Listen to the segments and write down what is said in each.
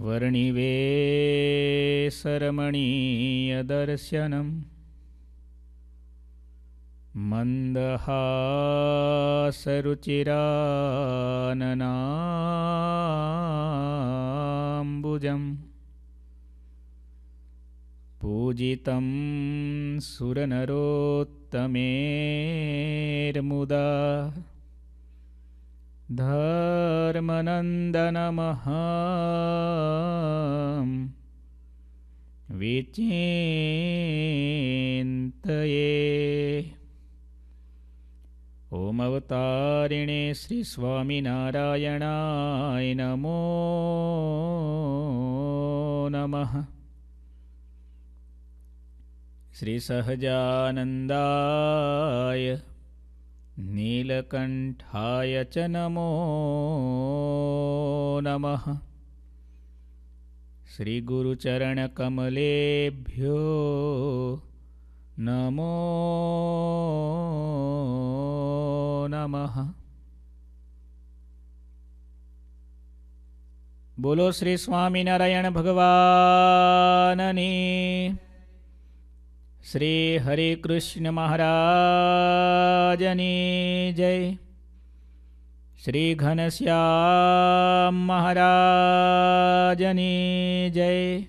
वर्णिवेसरमणीयदर्शनं मन्दहासरुचिराननाम्बुजम्। पूजितं सुरनरोत्तमेर्मुदा। धर्मनन्दनमहा विचिन्तये। ॐ अवतारिणे श्रीस्वामिनारायणाय नमो नमः। श्रीसहजानन्दाय नीलकण्ठाय च नमो नमः श्रीगुरुचरणकमलेभ्यो नमो नमः બોલો શ્રી સ્વામિનારાયણ ભગવાનની શ્રી હરે કૃષ્ણ મહારાજની જય. શ્રી ઘનશ્યામ મહારાજની જય.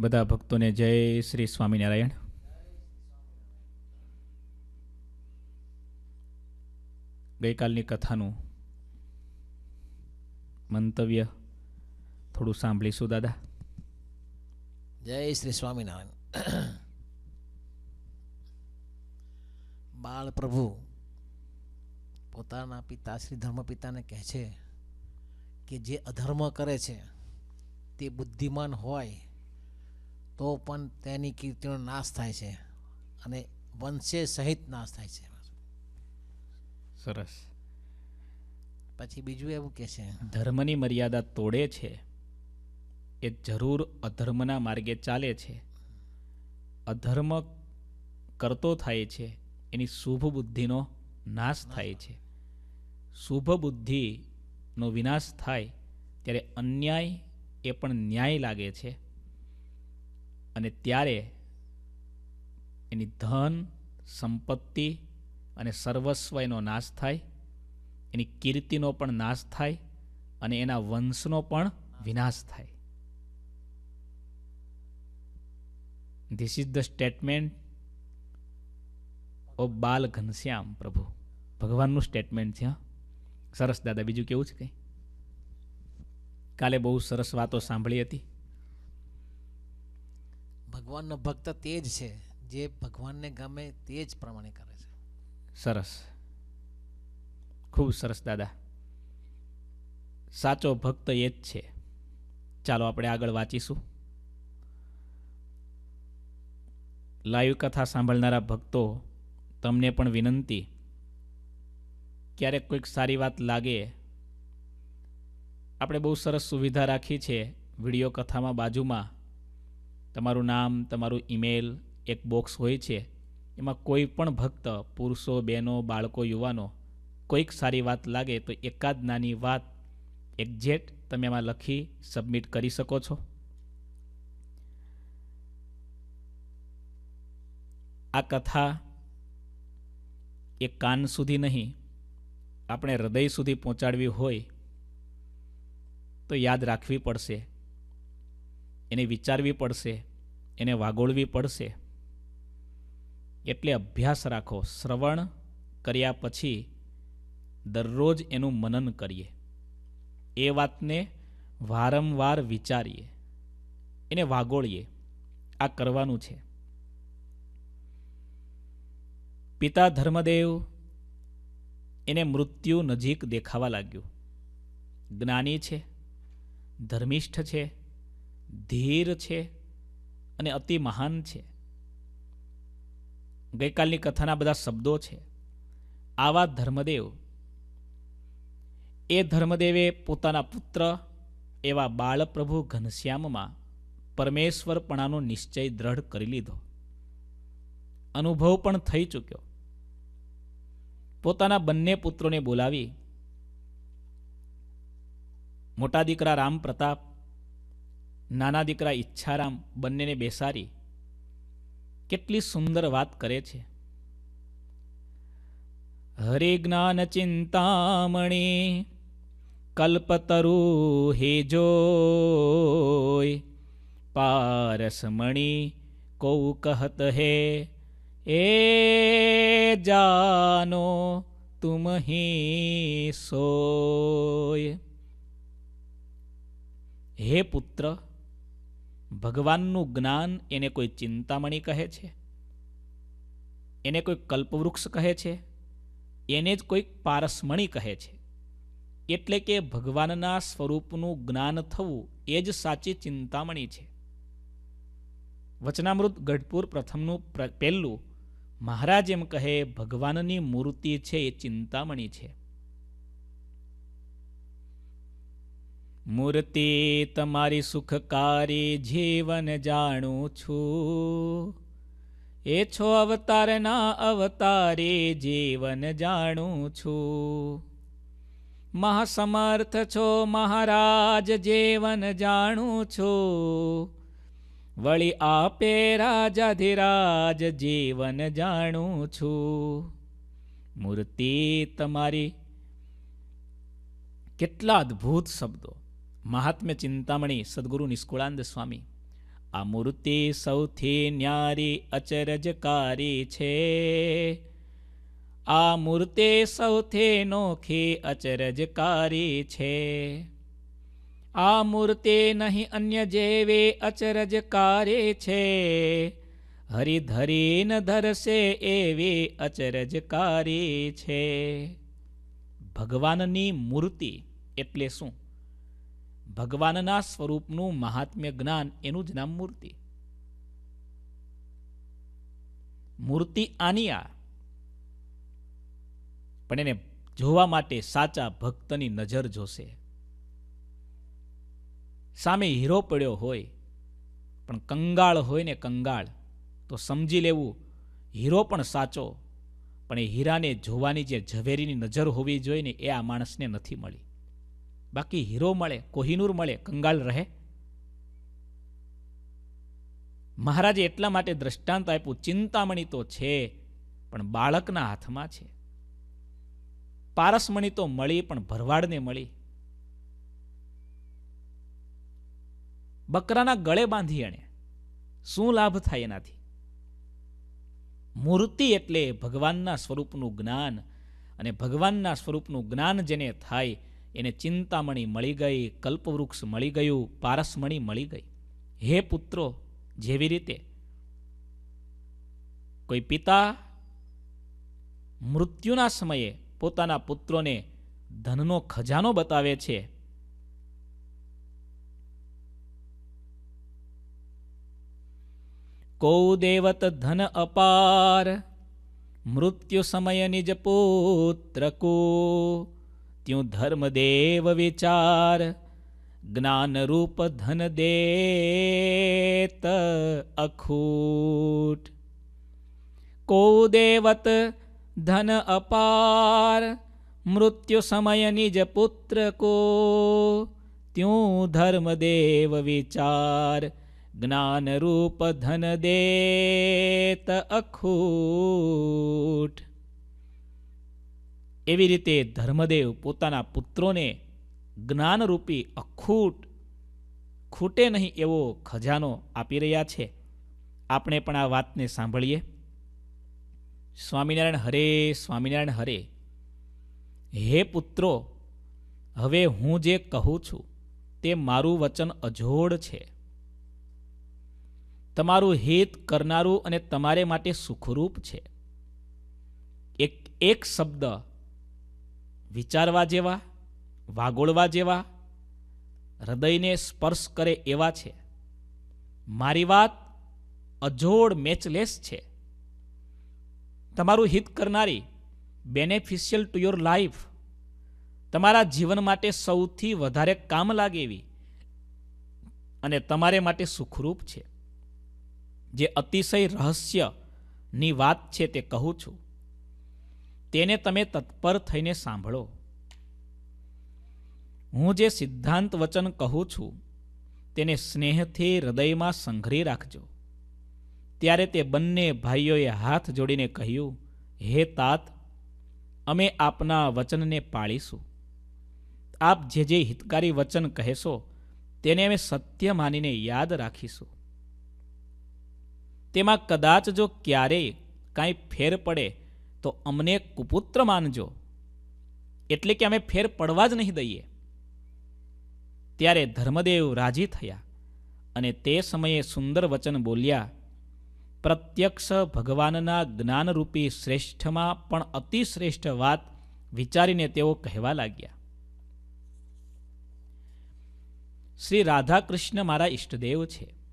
બધા ભક્તોને જય શ્રી સ્વામિનારાયણ. ગઈકાલની કથાનું મંતવ્ય થોડું સાંભળીશું દાદા. જય શ્રી સ્વામિનારાયણ. બાળ પ્રભુ પોતાના પિતા શ્રી ધર્મપિતાને કહે છે કે જે અધર્મ કરે છે તે બુદ્ધિમાન હોય તો પણ તેની કીર્તિનો નાશ થાય છે અને વંશે સહિત નાશ થાય છે. સરસ. પછી બીજું એવું કે છે ધર્મની મર્યાદા તોડે છે એ જરૂર અધર્મના માર્ગે ચાલે છે. અધર્મ કરતો થાય છે, એની શુભ બુદ્ધિનો નાશ થાય છે. શુભ બુદ્ધિનો વિનાશ થાય ત્યારે અન્યાય એ પણ ન્યાય લાગે છે. અને ત્યારે એની ધન, સંપત્તિ અને સર્વસ્વ એનો નાશ થાય, એની કીર્તિનો પણ નાશ થાય અને એના વંશનો પણ વિનાશ થાય. This is the statement of Bal Ghanshyam Prabhu ભગવાનનું સ્ટેટમેન્ટ છે સરસ દાદા બીજું કેવું છે કંઈ? કાલે બહુ સરસ વાતો સાંભળી હતી. ભગવાનનો ભક્ત તે જ છે જે ભગવાનને ગમે તે જ પ્રમાણે કરે છે. સરસ. ખૂબ સરસ દાદા. સાચો ભક્ત એ જ છે. ચાલો આપણે આગળ વાંચીશું. લાઈવ કથા સાંભળનારા ભક્તો તમને પણ વિનંતી. ક્યારેક કોઈક સારી વાત લાગે. આપણે બહુ સરસ સુવિધા રાખી છે વીડિયો કથામાં બાજુમાં. તમારું નામ, તમારું ઈમેલ એક બોક્સ હોય છે. એમાં કોઈ પણ ભક્ત, પુરુષો, બહેનો, બાળકો, યુવાનો કોઈક સારી વાત લાગે તો એકાદ નાની વાત એક્ઝેક્ટ તમે એમાં લખી સબમિટ કરી શકો છો. આ કથા એ કાન સુધી નહીં, આપણે હૃદય સુધી પહોંચાડવી હોય તો યાદ રાખવી પડશે, એને વિચારવી પડશે, એને વાગોળવી પડશે. એટલે અભ્યાસ રાખો, શ્રવણ કર્યા પછી દરરોજ એનું મનન કરીએ. એ વાતને વારંવાર વિચારીએ, એને વાગોળીએ. આ કરવાનું છે. પિતા ધર્મદેવ, એને મૃત્યુ નજીક દેખાવા લાગ્યું. જ્ઞાની છે, ધર્મિષ્ઠ છે, ધીર છે અને અતિ મહાન છે. ગઈકાલની કથાના બધા શબ્દો છે, આવા ધર્મદેવ. એ ધર્મદેવે પોતાના પુત્ર એવા બાળપ્રભુ ઘનશ્યામમાં પરમેશ્વરપણાનો નિશ્ચય દ્રઢ કરી લીધો. અનુભવ પણ થઈ ચૂક્યો. પોતાના બંને પુત્રોને બોલાવી. મોટા દીકરા રામ પ્રતાપ, નાના દીકરા ઈચ્છારામ બંનેને બેસારી કેટલી સુંદર વાત કરે છે. હરે જ્ઞાન ચિંતામણી કલ્પતરુ હે જોય, પારસમણી કૌ કહત હે. એ જાનો હી સોય. હે પુત્ર, ભગવાનનું જ્ઞાન એને કોઈ ચિંતામણી કહે છે? એને કોઈ કલ્પવૃક્ષ કહે છે? એને જ કોઈક પારસમણી કહે છે? એટલે કે ભગવાનના સ્વરૂપનું જ્ઞાન થવું એ જ સાચી ચિંતામણી છે. વચનામૃત ગઢપુર પ્રથમનું પહેલું મહારાજ એમ કહે, ભગવાનની મૂર્તિ છે એ ચિંતામણી છે. મૂર્તિ તમારી સુખકારી જીવન જાણું છું. એ છો અવતારના અવતારે જીવન જાણું છું. મહાસમર્થ છો મહારાજ, જીવન જાણું છું. વળી આપે રાજાધિરાજ જીવન જાણું છું. મૂર્તિ તમારી કેટલા અદ્ભુત શબ્દો. મહાત્મ્ય ચિંતામણી સદગુરુ નિષ્કુળાનંદ સ્વામી. આ મૂર્તિ સૌથી ન્યારી અચરજકારી છે. આ મૂર્તિ સૌથી નોખી અચરજકારી છે. આ મૂર્તિ નહીં અન્ય જેવે અચરજ કારે છે. હરિધરીન ધરશે એવી અચરજકારી છે. ભગવાનની મૂર્તિ એટલે શું? ભગવાનના સ્વરૂપનું મહાત્મ્ય જ્ઞાન એનું જ નામ મૂર્તિ. મૂર્તિ આની આ પણ એને જોવા માટે સાચા ભક્તની નજર જોશે. સામે હીરો પડ્યો હોય, પણ કંગાળ હોય ને કંગાળ, તો સમજી લેવું, હીરો પણ સાચો, પણ એ હીરાને જોવાની જે ઝવેરીની નજર હોવી જોઈએ ને એ આ માણસને નથી મળી. બાકી હીરો મળે, કોહિનૂર મળે, કંગાળ રહે. મહારાજે એટલા માટે દ્રષ્ટાંત આપ્યું, ચિંતામણી તો છે, પણ બાળકના હાથમાં છે. પારસમણી તો મળી, પણ ભરવાડને મળી. બકરાના ગળે બાંધી એણે. શું લાભ થાય એનાથી? મૂર્તિ એટલે ભગવાનના સ્વરૂપનું જ્ઞાન અને ભગવાનના સ્વરૂપનું જ્ઞાન જેને થાય એને ચિંતામણી મળી ગઈ, કલ્પવૃક્ષ મળી ગયું, પારસમણી મળી ગઈ. હે પુત્રો, જેવી રીતે કોઈ પિતા મૃત્યુના સમયે પોતાના પુત્રોને ધનનો ખજાનો બતાવે છે કૌ દેવત ધન અપાર મૃત્યુ સમય નિજ પુત્ર કો ત્યું ધર્મદેવ વિચાર જ્ઞાન રૂપ ધન દેત અખૂટ કો દેવત ધન અપાર મૃત્યુ સમય નિજ પુત્ર કો ત્યું ધર્મદેવ વિચાર જ્ઞાન રૂપ ધન દેત અખૂટ. એવી રીતે ધર્મદેવ પોતાના પુત્રોને જ્ઞાનરૂપી અખૂટ ખૂટે નહીં એવો ખજાનો આપી રહ્યા છે. આપણે પણ આ વાતને સાંભળીએ. સ્વામિનારાયણ હરે સ્વામિનારાયણ હરે. હે પુત્રો, હવે હું જે કહું છું તે મારું વચન અજોડ છે. તમારું હિત કરનારું અને તમારે માટે સુખરૂપ છે. એક એક શબ્દ વિચારવા જેવા, વાગોળવા જેવા, હૃદયને સ્પર્શ કરે એવા છે. મારી વાત અજોડ મેચલેસ છે. તમારું હિત કરનારી બેનેફિશિયલ ટુ યોર લાઈફ તમારા જીવન માટે સૌથી વધારે કામ લાગે એવી અને તમારે માટે સુખરૂપ છે. જે અતિશય રહસ્યની વાત છે તે કહું છું. તેને તમે તત્પર થઈને સાંભળો. હું જે સિદ્ધાંત વચન કહું છું, તેને સ્નેહથી હૃદયમાં સંઘરી રાખજો. ત્યારે તે બંને ભાઈઓએ હાથ જોડીને કહ્યું, હે તાત, અમે આપના વચનને પાળીશું. આપ જે જે હિતકારી વચન કહેશો, તેને અમે સત્ય માનીને યાદ રાખીશું. તેમાં કદાચ જો ક્યારેય કાંઈ ફેર પડે, તો અમને કુપુત્ર માનજો. એટલે કે અમે ફેર પડવા જ નહીં દઈએ. ત્યારે ધર્મદેવ રાજી થયા અને તે સમયે સુંદર વચન બોલ્યા, પ્રત્યક્ષ ભગવાનના જ્ઞાનરૂપી શ્રેષ્ઠમાં પણ અતિશ્રેષ્ઠ વાત વિચારીને તેઓ કહેવા લાગ્યા. શ્રી રાધાકૃષ્ણ મારા ઈષ્ટદેવ છે.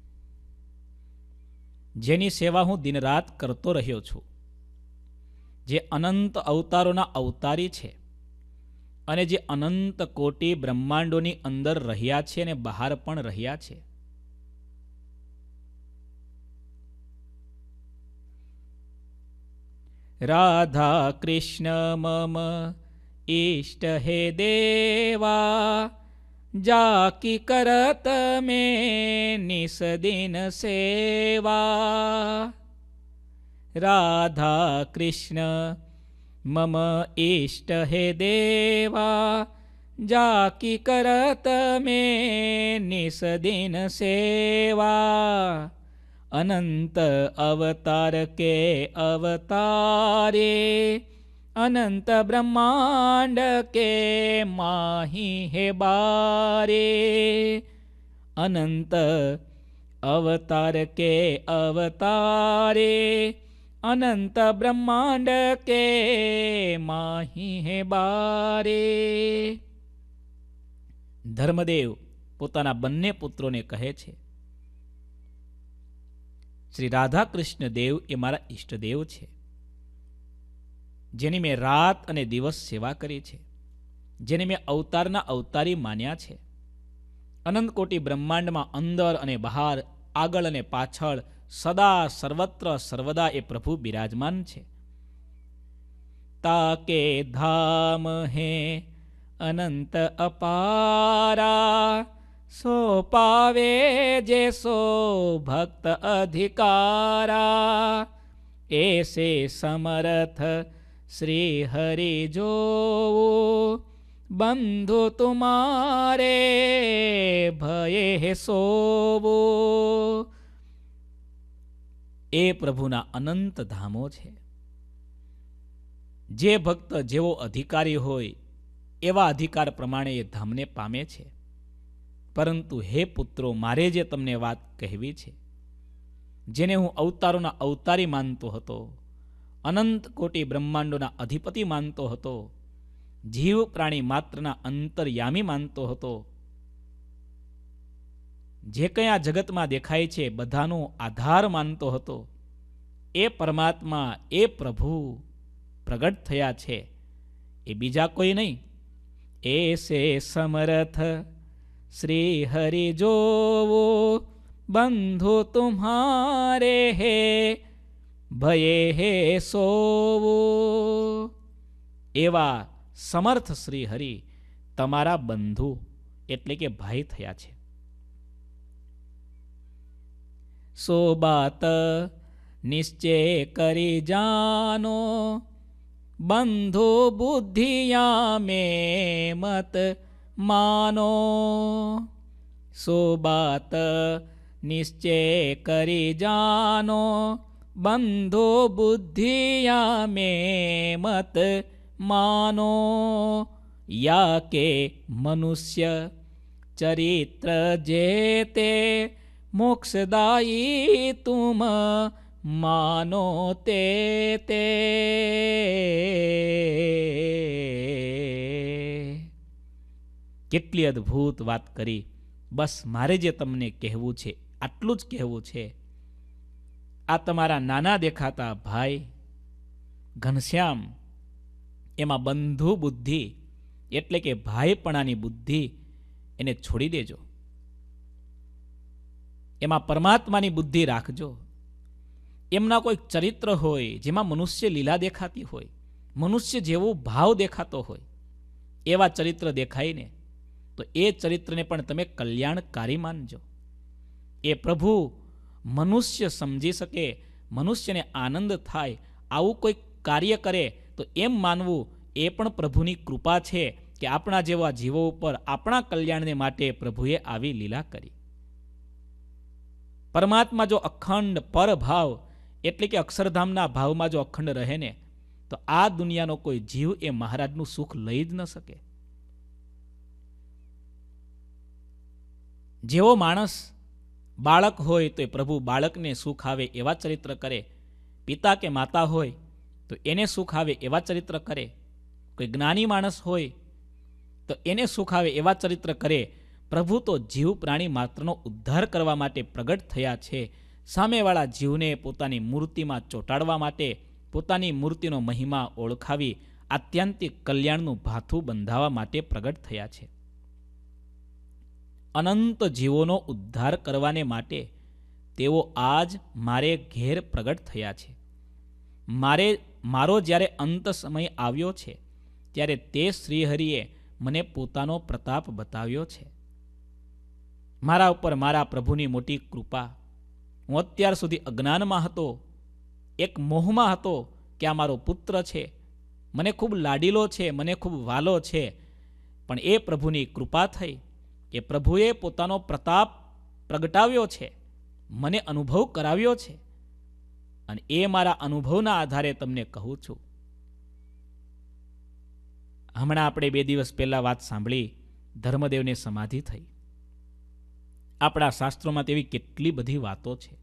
જેની સેવા હું દિનરાત કરતો રહ્યો છું. જે અનંત અવતારોના અવતારી છે અને જે અનંત કોટી બ્રહ્માંડોની અંદર રહ્યા છે અને બહાર પણ રહ્યા છે. રાધા કૃષ્ણ મમ ઈષ્ટ હે દેવા જાકી કરત મે નિસદિન સેવા. રાધા કૃષ્ણ, મમ ઈષ્ટ હે દેવા. જાકી કરત મે નિસદિન સેવા. અનંત અવતાર કે અવતારે અનંત બ્રહ્માંડ કે માહી હે બારે અનંત અવતાર કે અવતારે અનંત બ્રહ્માંડ કે માહી હે બારે ધર્મદેવ પોતાના બંને પુત્રોને કહે છે, શ્રી રાધા કૃષ્ણ દેવ એ મારા ઈષ્ટદેવ છે. જેની મેં રાત અને દિવસ સેવા કરી છે, જેને મેં અવતારના અવતારી માન્યા છે. અનંતકોટી બ્રહ્માંડમાં અંદર અને બહાર, આગળ અને પાછળ, સદા, સર્વત્ર, સર્વદા એ પ્રભુ બિરાજમાન છે. તાકે ધામ હે, અનંત અપારા, સો પાવે જે સો ભક્ત અધિકારા. એસે સમર્થ શ્રી હરિ જો બંધુ તુમારે ભયે સોવો. એ પ્રભુના અનંત ધામો છે. જે ભક્ત જેવો અધિકારી હોય, એવા અધિકાર પ્રમાણે એ ધામને પામે છે. પરંતુ હે પુત્રો, મારે જે તમને વાત કહેવી છે, જેને હું અવતારોના અવતારી માનતો હતો અનંત કોટી બ્રહ્માંડોના અધિપતિ માનતો હતો. જીવ પ્રાણી માત્રના અંતર્યામી માનતો હતો. જે કંઈ જગતમાં દેખાય છે બધાનો આધાર માનતો હતો. એ પરમાત્મા, એ પ્રભુ પ્રગટ થયા છે. એ બીજા કોઈ નહીં. એ સે સમરથ. શ્રી હરિ જોવો, બંધુ તુમ્હારે હે. ભયે હે સોવો. એવા સમર્થ શ્રી હરિ તમારા બંધુ એટલે કે ભાઈ થયા છે. સો બાત નિશ્ચય કરી જાનો, બંધુ બુદ્ધિયા મે મત માનો. સો બાત નિશ્ચય કરી જાનો બંધુ બુદ્ધિયા મે મત માનો યા કે મનુષ્ય ચરિત્ર જે તે મોક્ષદાયી તુમ માનો તે તે કેટલી અદ્ભુત વાત કરી. બસ મારે જે તમને કહેવું છે, આટલું જ કહેવું છે. આ તમારા નાના દેખાતા ભાઈ, ઘનશ્યામ, એમાં બંધુ બુદ્ધિ એટલે કે ભાઈપણાની બુદ્ધિ એને છોડી દેજો. એમાં પરમાત્માની બુદ્ધિ રાખજો. એમના કોઈ ચરિત્ર હોય જેમાં મનુષ્ય લીલા દેખાતી હોય, મનુષ્ય જેવો ભાવ દેખાતો હોય, એવા ચરિત્ર દેખાઈને, તો એ ચરિત્રને પણ તમે કલ્યાણકારી માનજો. એ પ્રભુ મનુષ્ય સમજી શકે, મનુષ્યને આનંદ થાય, આવું કોઈ કાર્ય કરે, તો એમ માનવું એ પણ પ્રભુની કૃપા છે કે આપણા જેવા જીવો ઉપર આપણા કલ્યાણને માટે પ્રભુએ આવી લીલા કરી. પરમાત્મા જો અખંડ પરભાવ, એટલે કે અક્ષરધામના ભાવમાં જો અખંડ રહે ને, તો આ દુનિયાનો કોઈ જીવ એ મહારાજનું સુખ લઈ જ ન શકે. જેવો માણસ બાળક હોય તો એ પ્રભુ બાળકને સુખ આવે એવા ચરિત્ર કરે. પિતા કે માતા હોય તો એને સુખ આવે એવા ચરિત્ર કરે. કોઈ જ્ઞાની માણસ હોય તો એને સુખ આવે એવા ચરિત્ર કરે. પ્રભુ તો જીવ પ્રાણી માત્રનો ઉદ્ધાર કરવા માટે પ્રગટ થયા છે. સામેવાળા જીવને પોતાની મૂર્તિમાં ચોંટાડવા માટે, પોતાની મૂર્તિનો મહિમા ઓળખાવી, આત્યંતિક કલ્યાણનું ભાથું બંધાવવા માટે પ્રગટ થયા છે. અનંત જીવોનો ઉદ્ધાર કરવાને માટે તેઓ આજ મારે ઘેર પ્રગટ થયા છે. મારે, મારો જ્યારે અંત સમય આવ્યો છે, ત્યારે તે શ્રીહરિએ મને પોતાનો પ્રતાપ બતાવ્યો છે. મારા ઉપર મારા પ્રભુની મોટી કૃપા. હું અત્યાર સુધી અજ્ઞાનમાં હતો, એક મોહમાં હતો કે આ મારો પુત્ર છે. મને ખૂબ લાડીલો છે, મને ખૂબ વાલો છે, પણ એ પ્રભુની કૃપા થઈ. એ પ્રભુએ પોતાનો પ્રતાપ પ્રગટાવ્યો છે, મને અનુભવ કરાવ્યો છે અને એ મારા અનુભવના આધારે તમને કહું છું. હમણાં આપણે બે દિવસ પહેલાં વાત સાંભળી, ધર્મદેવને સમાધિ થઈ. આપણા શાસ્ત્રોમાં તેવી કેટલી બધી વાતો છે.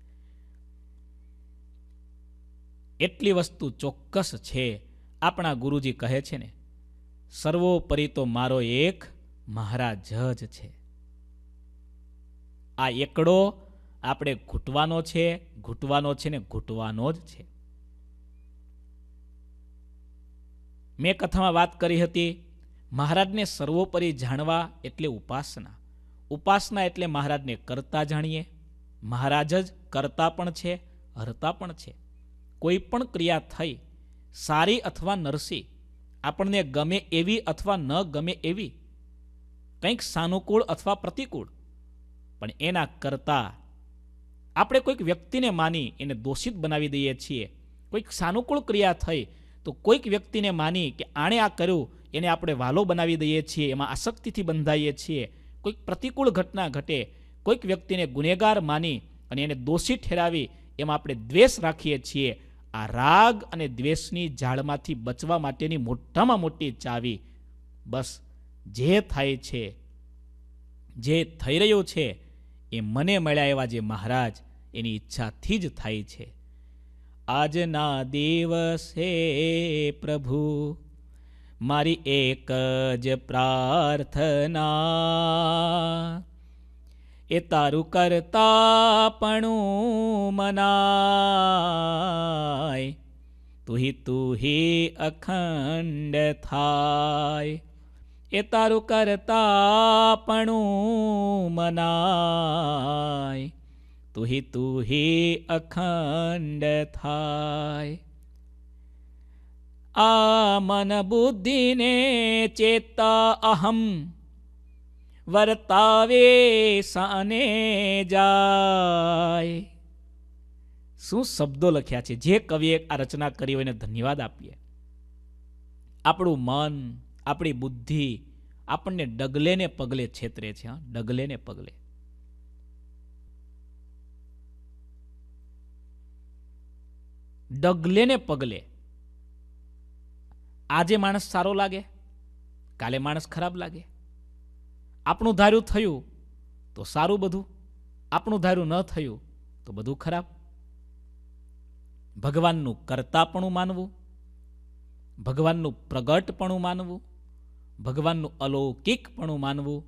એટલી વસ્તુ ચોક્કસ છે, આપણા ગુરુજી કહે છે ને, સર્વોપરી તો મારો એક મહારાજ જ છે. આ એકડો આપણે ઘૂંટવાનો છે ઘૂંટવાનો છે ને ઘૂંટવાનો જ છે. મેં કથામાં વાત કરી હતી, મહારાજને સર્વોપરી જાણવા એટલે ઉપાસના. ઉપાસના એટલે મહારાજને કરતા જાણીએ. મહારાજ જ કરતા પણ છે, હરતા પણ છે. કોઈ પણ ક્રિયા થઈ, સારી અથવા નરસી, આપણને ગમે એવી અથવા ન ગમે એવી, કંઈક સાનુકૂળ અથવા પ્રતિકૂળ પણ એના કરતાં આપણે કોઈક વ્યક્તિને માની એને દોષિત બનાવી દઈએ છીએ, કોઈક સાનુકૂળ ક્રિયા થઈ, તો કોઈક વ્યક્તિને માની કે આણે આ કર્યું, એને આપણે વાલો બનાવી દઈએ છીએ, એમાં આસક્તિથી બંધાઈએ છીએ, કોઈક પ્રતિકૂળ ઘટના ઘટે, કોઈક વ્યક્તિને ગુનેગાર માની અને એને દોષી ઠેરાવી, એમાં આપણે દ્વેષ રાખીએ છીએ, આ રાગ અને દ્વેષની જાળમાંથી બચવા માટેની મોટામાં મોટી ચાવી, બસ, જે થાય છે, જે થઈ રહ્યું છે એ મને મળ્યા એવા જે મહારાજ, એની ઈચ્છાથી જ થાય છે. આજના દિવસે પ્રભુ, મારી એક જ પ્રાર્થના. એ તારું કરતાપણું મનાય, તુહી તુહી અખંડ થાય. એ તારું કરતાપણું મનાય. તુહી તુહી અખંડ થાય. આ મન બુદ્ધિને ચેતા અહમ. વર્તાવે સાને જાય. શું શબ્દો લખ્યા છે? જે કવિએ આ રચના કરી હોય એને ધન્યવાદ આપીએ. આપણું મન આપણી બુદ્ધિ આપણને ડગલે ને પગલે છેતરે છે, હા? ડગલે ને પગલે. ડગલે ને પગલે. આજે માણસ સારો લાગે? કાલે માણસ ખરાબ લાગે? આપણું ધાર્યું થયું તો સારું બધું. આપણું ધાર્યું ન થયું તો બધું ખરાબ. ભગવાનનું કરતાપણું માનવું, ભગવાનનું પ્રગટપણું માનવું ભગવાનનું અલૌકિકપણું માનવું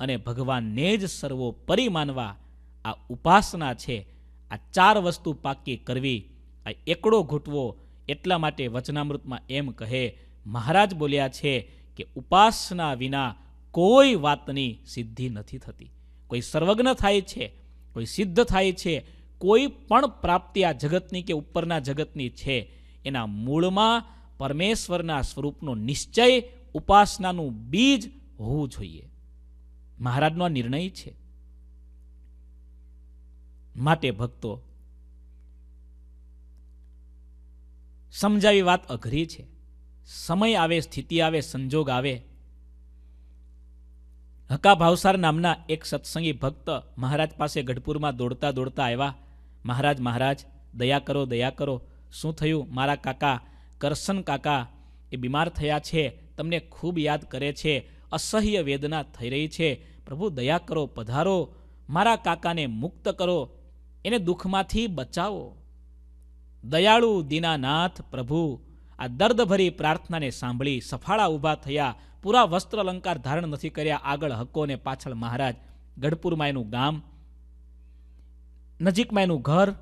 અને ભગવાનને જ સર્વોપરી માનવા આ ઉપાસના છે. આ ચાર વસ્તુ પાકી કરવી, આ એકડો ઘૂંટવો એટલા માટે વચનામૃતમાં એમ કહે, મહારાજ બોલ્યા છે કે ઉપાસના વિના કોઈ વાતની સિદ્ધિ નથી થતી. કોઈ સર્વજ્ઞ થાય છે, કોઈ સિદ્ધ થાય છે, કોઈ પણ પ્રાપ્તિ આ જગતની કે ઉપરના જગતની છે. એના મૂળમાં પરમેશ્વરના સ્વરૂપનો નિશ્ચય ઉપાસનાનું બીજ હોવું જોઈએ. મહારાજનો નિર્ણય છે. માટે ભક્તો, સમજાવી વાત અઘરી છે. સમય આવે, સ્થિતિ આવે, સંજોગ આવે. હકા ભાવસાર નામના એક સત્સંગી ભક્ત મહારાજ પાસે ગઢપુરમાં દોડતા દોડતા આવ્યા. મહારાજ મહારાજ, દયા કરો દયા કરો. શું થયું? મારા કાકા કરશન કાકા એ બીમાર થયા છે. તમને ખૂબ યાદ કરે છે. અસહ્ય વેદના થઈ રહી છે. પ્રભુ, દયા કરો, પધારો. મારા કાકાને મુક્ત કરો. એને દુઃખમાંથી બચાવો. દયાળુ દીનાનાથ પ્રભુ, આ દર્દભરી પ્રાર્થનાને સાંભળી સફાળા ઊભા થયા. પૂરા વસ્ત્ર અલંકાર ધારણ નથી કર્યા. આગળ હક્કો અને પાછળ મહારાજ. ગઢપુરમાં એનું ગામ, નજીકમાં એનું ઘર.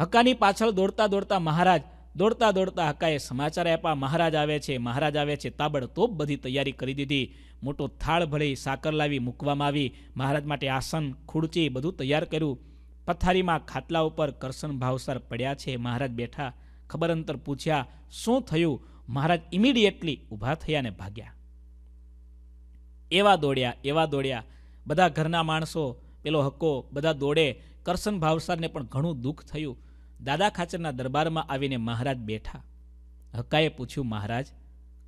હક્કાની પાછળ દોડતા દોડતા મહારાજ દોડતા દોડતા હકાએ સમાચાર આપ્યા. મહારાજ આવે છે, મહારાજ આવે છે, તાબડતોબ બધી તૈયારી કરી દીધી. મોટો થાળ ભળી સાકર લાવી મૂકવામાં આવી. મહારાજ માટે આસન, ખુરચી બધું તૈયાર કર્યું. પથારીમાં ખાટલા ઉપર કરશન ભાવસર પડ્યા છે. મહારાજ બેઠા ખબર અંતર પૂછ્યા, શું થયું? મહારાજ ઇમિડિયેટલી ઊભા થયા ને ભાગ્યા. એવા દોડ્યા એવા દોડ્યા. બધા ઘરના માણસો, પેલો હક્કો, બધા દોડે. કરશન ભાવસારને પણ ઘણું દુઃખ થયું. દાદા ખાચરના દરબારમાં આવીને મહારાજ બેઠા. હક્કાએ પૂછ્યું, મહારાજ,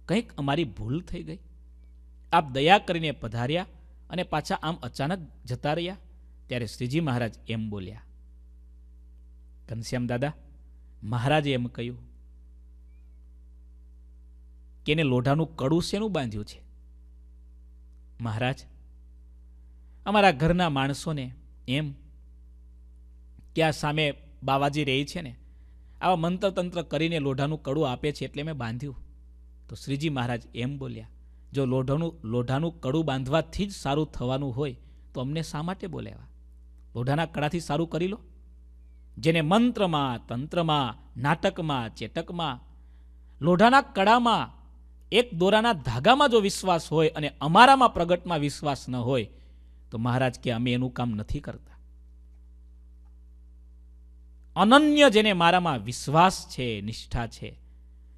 કંઈક અમારી ભૂલ થઈ ગઈ? આપ દયા કરીને પધાર્યા અને પાછા આમ અચાનક જતા રહ્યા? ત્યારે શ્રીજી મહારાજ એમ બોલ્યા, ઘનશ્યામ દાદા, મહારાજે એમ કહ્યું કે એને લોઢાનું કડું શેનું બાંધ્યું છે? મહારાજ, અમારા ઘરના માણસોને એમ કે આ સામે બાવાજી રહે છે ને, આવા મંત્ર તંત્ર કરીને લોઢાનું કડું આપે છે એટલે મેં બાંધ્યું. તો શ્રીજી મહારાજ એમ બોલ્યા, જો લોઢાનું લોઢાનું કડું બાંધવાથી જ સારું થવાનું હોય, તો અમને શા માટે બોલાવ્યા? લોઢાના કડાથી સારું કરી લો. જેને મંત્રમાં, તંત્રમાં, નાટકમાં ચેટકમાં લોઢાના કડામાં, એક દોરાના ધાગામાં જો વિશ્વાસ હોય અને અમારામાં પ્રગટમાં વિશ્વાસ ન હોય, તો મહારાજ કે અમે એનું કામ નથી કરતા. અનન્ય જેને મારામાં વિશ્વાસ છે, નિષ્ઠા છે.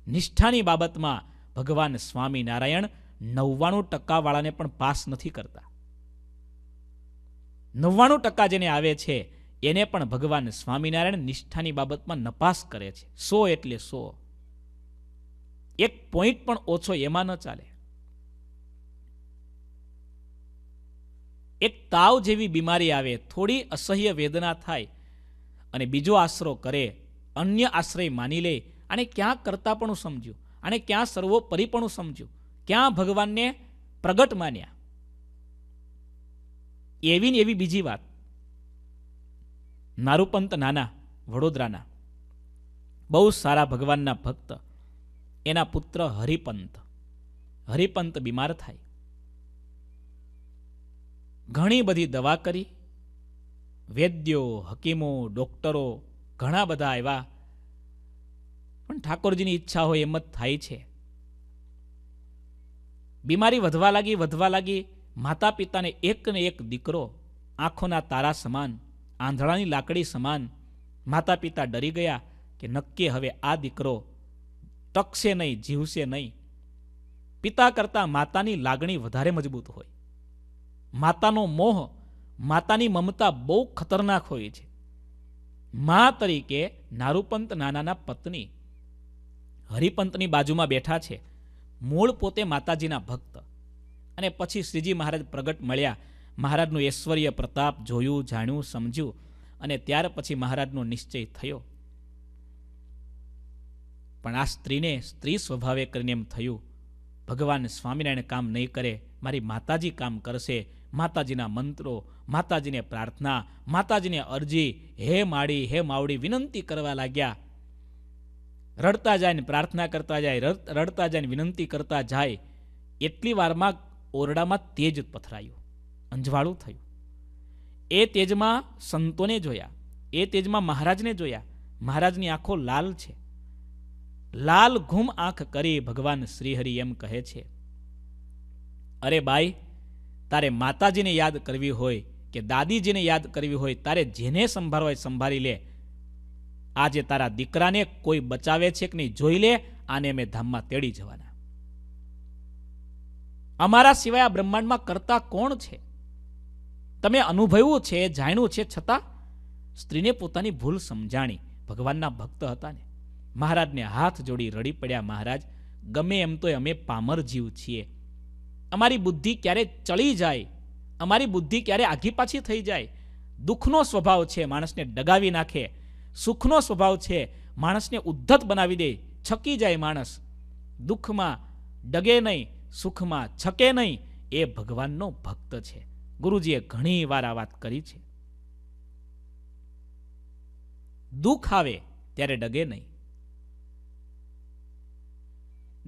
નિષ્ઠાની બાબતમાં ભગવાન સ્વામિનારાયણ નવ્વાણું ટકાવાળાને પણ પાસ નથી કરતા. નવ્વાણું ટકા જેને આવે છે, એને પણ ભગવાન સ્વામિનારાયણ નિષ્ઠાની બાબતમાં નપાસ કરે છે. સો એટલે સો. એક પોઈન્ટ પણ ઓછો એમાં ન ચાલે. એક તાવ જેવી બીમારી આવે, થોડી અસહ્ય વેદના થાય અને બીજો આશરો કરે, અન્ય આશ્રય માની લે અને ક્યાં કરતાપણું સમજ્યું અને ક્યાં સર્વોપરીપણું સમજ્યું? ક્યાં ભગવાનને પ્રગટ માન્યા? એવી ને એવી બીજી વાત. નારુપંત નાના, વડોદરાના, બહુ સારા ભગવાનના ભક્ત. એના પુત્ર હરિપંત. હરિપંત બીમાર થાય. ઘણી બધી દવા કરી વૈદ્યો, હકીમો, ડોક્ટરો, ઘણા બધા આવ્યા. પણ ઠાકોરજીની ઈચ્છા હોય એમ જ થાય છે. બીમારી વધવા લાગી વધવા લાગી માતા પિતાને એક ને એક દીકરો, આંખોના તારા સમાન, આંધળાની લાકડી સમાન માતા પિતા ડરી ગયા કે નક્કી હવે આ દીકરો ટકશે નહીં, જીવશે નહીં. પિતા કરતાં માતાની લાગણી વધારે મજબૂત હોય. માતાનો મોહ માતાની મમતા બહુ ખતરનાક હોય છે. મા તરીકે નારુપંત નાનાના પત્ની હરિપંતની બાજુમાં બેઠા છે. મૂળ પોતે માતાજીના ભક્ત. અને પછી શ્રીજી મહારાજ પ્રગટ મળ્યા. મહારાજનું ઐશ્વર્ય, પ્રતાપ જોયું, જાણ્યું, સમજ્યું અને ત્યાર પછી મહારાજનો નિશ્ચય થયો. પણ આ સ્ત્રીને સ્ત્રી સ્વભાવે કરીને એમ થયું, ભગવાન સ્વામિનારાયણ કામ નહીં કરે, મારી માતાજી કામ કરશે માતાજીના મંત્રો, માતાજીને પ્રાર્થના, માતાજીને અરજી, હે માડી, હે માવડી, વિનંતી કરવા લાગ્યા. રડતા જાય ને પ્રાર્થના કરતા જાય રડતા જાય ને વિનંતી કરતા જાય, એટલી વારમાં ઓરડામાં તેજ પથરાયું, અંજવાળું થયું. એ તેજમાં સંતોને જોયા, એ તેજમાં મહારાજને જોયા, મહારાજની આંખો લાલ છે. લાલ ઘૂમ આંખ કરી ભગવાન શ્રીહરિ એમ કહે છે. અરે બાઈ તારે માતાજીને યાદ કરવી હોય કે દાદીજીને યાદ કરવી હોય, તારે જેને સંભાળવા હોય સંભાળી લે. આજે તારા દીકરાને કોઈ બચાવે છે કે નહીં જોઈ લે, આને અમે ધામમાં તેડી જવાના. અમારા સિવાય આ બ્રહ્માંડમાં કરતા કોણ છે? તમે અનુભવ્યું છે, જાણ્યું છે, છતાં સ્ત્રીને પોતાની ભૂલ સમજાણી ભગવાનના ભક્ત હતા ને. મહારાજને હાથ જોડી રડી પડ્યા મહારાજ. ગમે એમ તો અમે પામર જીવ છીએ. અમારી બુદ્ધિ ક્યારે ચડી જાય, અમારી બુદ્ધિ ક્યારે આઘી પાછી થઈ જાય, દુઃખનો સ્વભાવ છે માણસને ડગાવી નાખે, સુખનો સ્વભાવ છે માણસને ઉદ્ધત બનાવી દે, છકી જાય માણસ. દુઃખમાં ડગે નહીં, સુખમાં છકે નહીં, એ ભગવાનનો ભક્ત છે. ગુરુજીએ ઘણી વાર આ વાત કરી છે. દુઃખ આવે ત્યારે ડગે નહીં.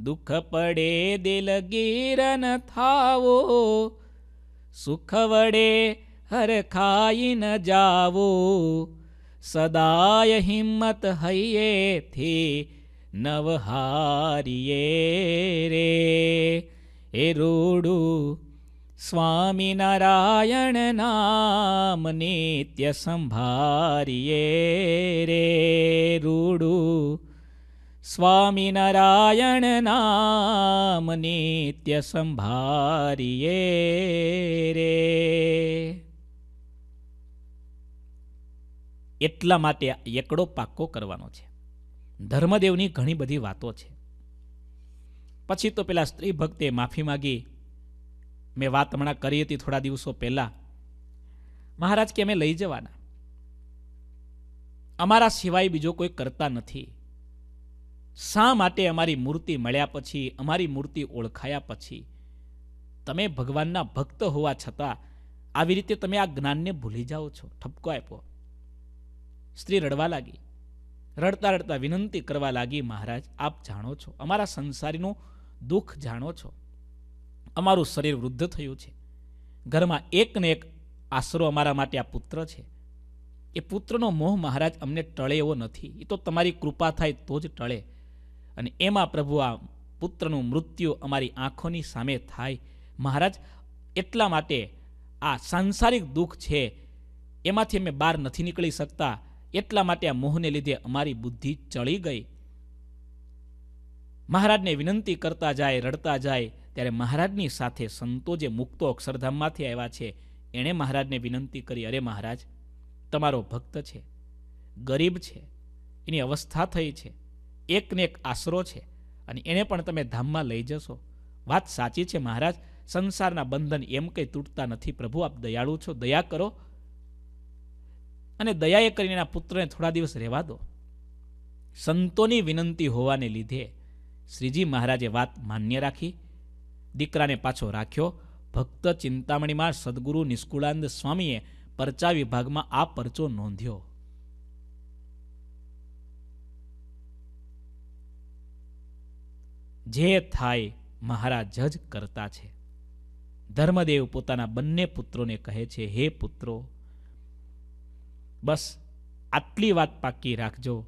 દુઃખ પડે દિલ ગીરન થાવો સુખ વડે હર ખાઈ ન જાવો. સદાય હિંમત હૈયેથી નવહારીએ રે. એ રૂડું સ્વામિનારાયણ નામ નિત્ય સંભારીએ રે. રૂડું સ્વામિનારાયણ નામ નિત્ય સંભારીએ રે. એટલા માટે એકડો પાક્કો કરવાનો છે. ધર્મદેવની ઘણી બધી વાતો છે. પછી તો પેલા સ્ત્રી ભક્તે માફી માગી. મેં વાત હમણાં કરી હતી થોડા દિવસો પહેલા. મહારાજ કે અમે લઈ જવાના. અમારા સિવાય બીજો કોઈ કરતા નથી. શા માટે અમારી મૂર્તિ મળ્યા પછી, અમારી મૂર્તિ ઓળખાયા પછી? તમે ભગવાનના ભક્ત હોવા છતાં આવી રીતે તમે આ જ્ઞાનને ભૂલી જાઓ છો. ઠપકો આપ્યો. સ્ત્રી રડવા લાગી. રડતા રડતા વિનંતી કરવા લાગી, મહારાજ, આપ જાણો છો, અમારા સંસારીનું દુઃખ જાણો છો. અમારું શરીર વૃદ્ધ થયું છે. ઘરમાં એક ને એક આશરો અમારા માટે આ પુત્ર છે. એ પુત્રનો મોહ, મહારાજ, અમને ટળે એવો નથી. એ તો તમારી કૃપા થાય તો જ ટળે. અને એમાં પ્રભુ આ પુત્રનું મૃત્યુ અમારી આંખોની સામે થાય. મહારાજ, એટલા માટે આ સાંસારિક દુઃખ છે, એમાંથી અમે બહાર નથી નીકળી શકતા. એટલા માટે આ મોહને લીધે અમારી બુદ્ધિ ચડી ગઈ. મહારાજને વિનંતી કરતા જાય, રડતા જાય, ત્યારે મહારાજની સાથે સંતો જે મુક્તો અક્ષરધામમાંથી આવ્યા છે, એણે મહારાજને વિનંતી કરી, અરે મહારાજ, તમારો ભક્ત છે, ગરીબ છે, એની અવસ્થા થઈ છે. એકને એક આશરો છે અને એને પણ તમે ધામમાં લઈ જશો. વાત સાચી છે મહારાજ, સંસારના બંધન એમ કંઈ તૂટતા નથી. પ્રભુ, આપ દયાળુ છો, દયા કરો. અને દયાએ કરીને પુત્રને થોડા દિવસ રહેવા દો. સંતોની વિનંતી હોવાને લીધે શ્રીજી મહારાજે વાત માન્ય રાખી. દીકરાને પાછો રાખ્યો. ભક્ત ચિંતામણીમાં સદગુરુ નિષ્કુળાનંદ સ્વામીએ પરચા વિભાગમાં આ પરચો નોંધ્યો. જે થાય મહારાજ જ કરતા છે. ધર્મદેવ પોતાના બંને પુત્રોને કહે છે, હે પુત્રો, બસ આટલી વાત પાકી રાખજો.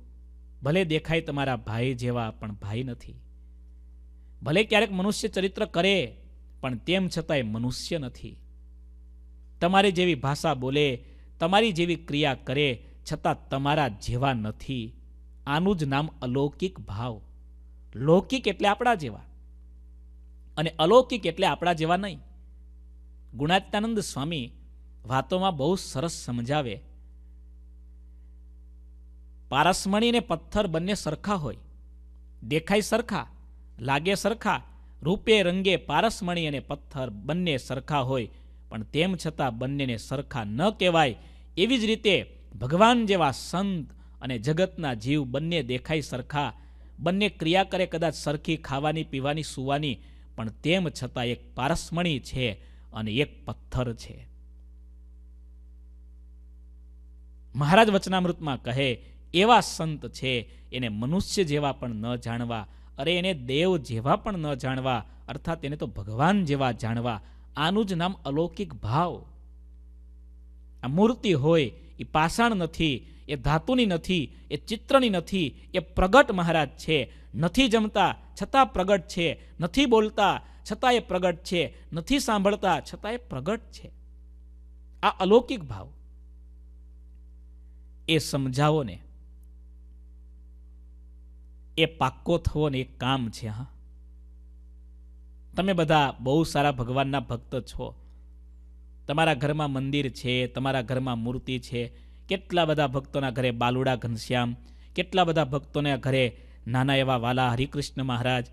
ભલે દેખાય તમારા ભાઈ જેવા, પણ ભાઈ નથી. ભલે ક્યારેક મનુષ્ય ચરિત્ર કરે, પણ તેમ છતાંય મનુષ્ય નથી. તમારી જેવી ભાષા બોલે, તમારી જેવી ક્રિયા કરે, છતાં તમારા જેવા નથી. આનું જ નામ અલૌકિક ભાવ. લૌકિક એટલે આપણા જેવા. અને અલૌકિક એટલે આપણા જેવા નહીં. ગુણાત્યાનંદ સ્વામી વાતોમાં બહુ સરસ સમજાવે. પારસમણી અને પથ્થર બંને સરખા હોય. દેખાય સરખા, લાગે સરખા, રૂપે રંગે પારસમણી અને પથ્થર બંને સરખા હોય. પણ તેમ છતાં બંનેને સરખા ન કહેવાય. એવી જ રીતે ભગવાન જેવા સંત અને જગતના જીવ બંને દેખાય સરખા. બંને ક્રિયા કરે કદાચ સરખી ખાવાની, પીવાની, સુવાની, પણ તેમ છતાં એક પારસમણી છે અને એક પથ્થર છે. મહારાજ વચનામૃતમાં કહે, એવા સંત છે, એને મનુષ્ય જેવા પણ ન જાણવા, અરે એને દેવ જેવા પણ ન જાણવા, અર્થાત એને તો ભગવાન જેવા જાણવા, આનું જ નામ અલૌકિક ભાવ. આ મૂર્તિ હોય, એ પાષાણ નથી એ ધાતુની નથી, એ ચિત્રની નથી, એ પ્રગટ મહારાજ છે. નથી જમતા, છતાં પ્રગટ છે. નથી બોલતા, છતાં એ પ્રગટ છે. નથી સાંભળતા, છતાં એ પ્રગટ છે. આ અલૌકિક ભાવ. એ સમજાવો ને. એ પાક્કો થવો ને એક કામ છે, હા. તમે બધા બહુ સારા ભગવાનના ભક્ત છો. તમારા ઘરમાં મંદિર છે, તમારા ઘરમાં મૂર્તિ છે. કેટલા બધા ભક્તોના ઘરે બાલુડા ઘનશ્યામ, કેટલા બધા ભક્તોના ઘરે નાના એવા વાલા હરિકૃષ્ણ મહારાજ,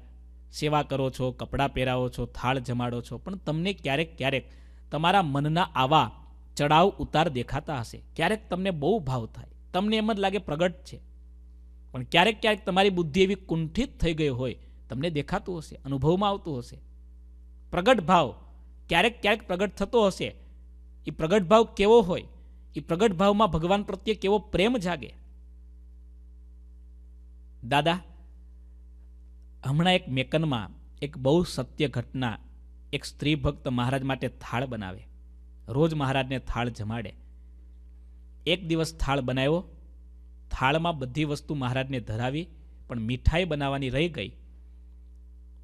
સેવા કરો છો, કપડાં પહેરાવો છો, થાળ જમાડો છો, પણ તમને ક્યારેક ક્યારેક તમારા મનના આવા ચડાવ ઉતાર દેખાતા હશે. ક્યારેક તમને બહુ ભાવ થાય. તમને એમ જ લાગે પ્રગટ છે. પણ ક્યારેક ક્યારેક તમારી બુદ્ધિ એવી કુંઠિત થઈ ગઈ હોય, તમને દેખાતું હશે, અનુભવમાં આવતું હશે. પ્રગટ ભાવ ક્યારેક ક્યારેક પ્રગટ થતો હશે. એ પ્રગટ ભાવ કેવો હોય? એ પ્રગટ ભાવમાં ભગવાન પ્રત્યે કેવો પ્રેમ જાગે? દાદા, હમણાં એક મેકનમાં એક બહુ સત્ય ઘટના એક સ્ત્રી ભક્ત મહારાજ માટે થાળ બનાવે. રોજ મહારાજને થાળ જમાડે. એક દિવસ થાળ બનાવ્યો. થાળમાં બધી વસ્તુ મહારાજને ધરાવી, પણ મીઠાઈ બનાવવાની રહી ગઈ.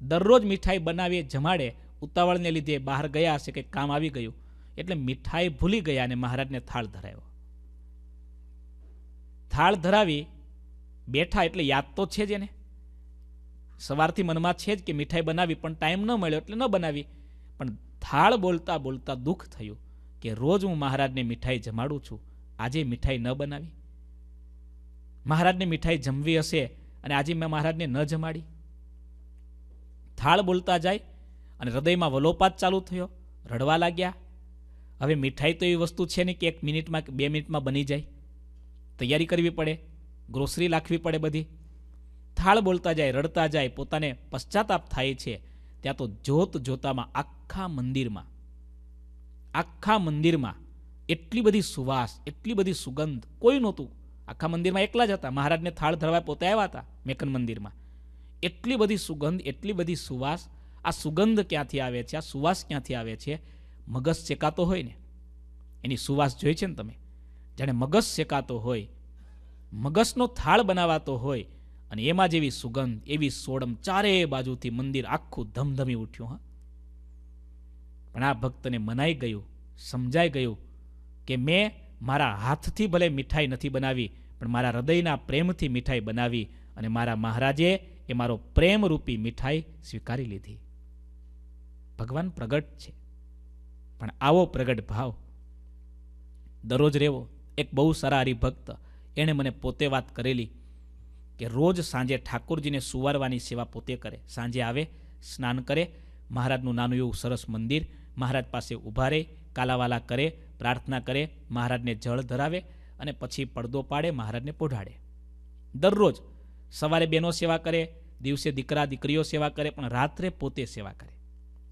દરરોજ મીઠાઈ બનાવી જમાડે, ઉતાવળને લીધે બહાર ગયા હશે કે કામ આવી ગયું. એટલે મીઠાઈ ભૂલી ગયા અને મહારાજને થાળ ધરાવ્યો થાળ ધરાવી બેઠા એટલે યાદ તો છે જ એને. સવારથી મનમાં છે જ કે મીઠાઈ બનાવી, પણ ટાઈમ ન મળ્યો એટલે ન બનાવી. પણ થાળ બોલતા બોલતા દુઃખ થયું કે રોજ હું મહારાજને મીઠાઈ જમાડું છું. આજે મીઠાઈ ન બનાવી. મહારાજને મીઠાઈ જમવી હશે અને આજે મેં મહારાજને ન જમાડી. થાળ બોલતા જાય અને હૃદયમાં વલોપાત ચાલુ થયો. રડવા લાગ્યા. હવે મીઠાઈ તો એવી વસ્તુ છે ને કે એક મિનિટમાં બે મિનિટમાં બની જાય. તૈયારી કરવી પડે ગ્રોસરી લાખવી પડે બધી. થાળ બોલતા જાય, રડતા જાય, પોતાને પશ્ચાતાપ થાય છે. ત્યાં તો જોત જોતામાં આખા મંદિરમાં આખા મંદિરમાં એટલી બધી સુવાસ, એટલી બધી સુગંધ કોઈ નહોતું. આખા મંદિરમાં એકલા જ હતા. મહારાજને થાળ ધરવા પોતે આવ્યા હતા મેકન મંદિરમાં. એટલી બધી સુગંધ, એટલી બધી સુવાસ, આ સુગંધ ક્યાંથી આવે છે? આ સુવાસ ક્યાંથી આવે છે? મગજ શેકાતો હોય ને, એની સુવાસ જોઈ છે ને તમે? જાણે મગજ શેકાતો હોય, મગજનો થાળ બનાવાતો હોય અને એમાં જેવી સુગંધ, એવી સોડમ ચારે બાજુથી મંદિર આખું ધમધમી ઉઠ્યું, હા? પણ આ ભક્તને મનાઈ ગયું, સમજાઈ ગયું કે મેં મારા હાથથી ભલે મીઠાઈ નથી બનાવી, પણ મારા હૃદયના પ્રેમથી મીઠાઈ બનાવી અને મારા મહારાજે એ મારો પ્રેમરૂપી મીઠાઈ સ્વીકારી લીધી. ભગવાન પ્રગટ છે. પણ આવો પ્રગટ ભાવ. દરરોજ રહેવો, એક બહુ સારા હરિભક્ત એણે મને પોતે વાત કરેલી કે રોજ સાંજે ઠાકોરજીને સુવારવાની સેવા પોતે કરે. સાંજે આવે, સ્નાન કરે, મહારાજનું નાનું એવું સરસ મંદિર, મહારાજ પાસે ઊભા રહે, કાલાવાલા કરે, પ્રાર્થના કરે, મહારાજને જળ ધરાવે અને પછી પડદો પાડે, મહારાજને પોઢાડે. દરરોજ સવારે બહેનો સેવા કરે, દિવસે દીકરા દીકરીઓ સેવા કરે, પણ રાત્રે પોતે સેવા કરે.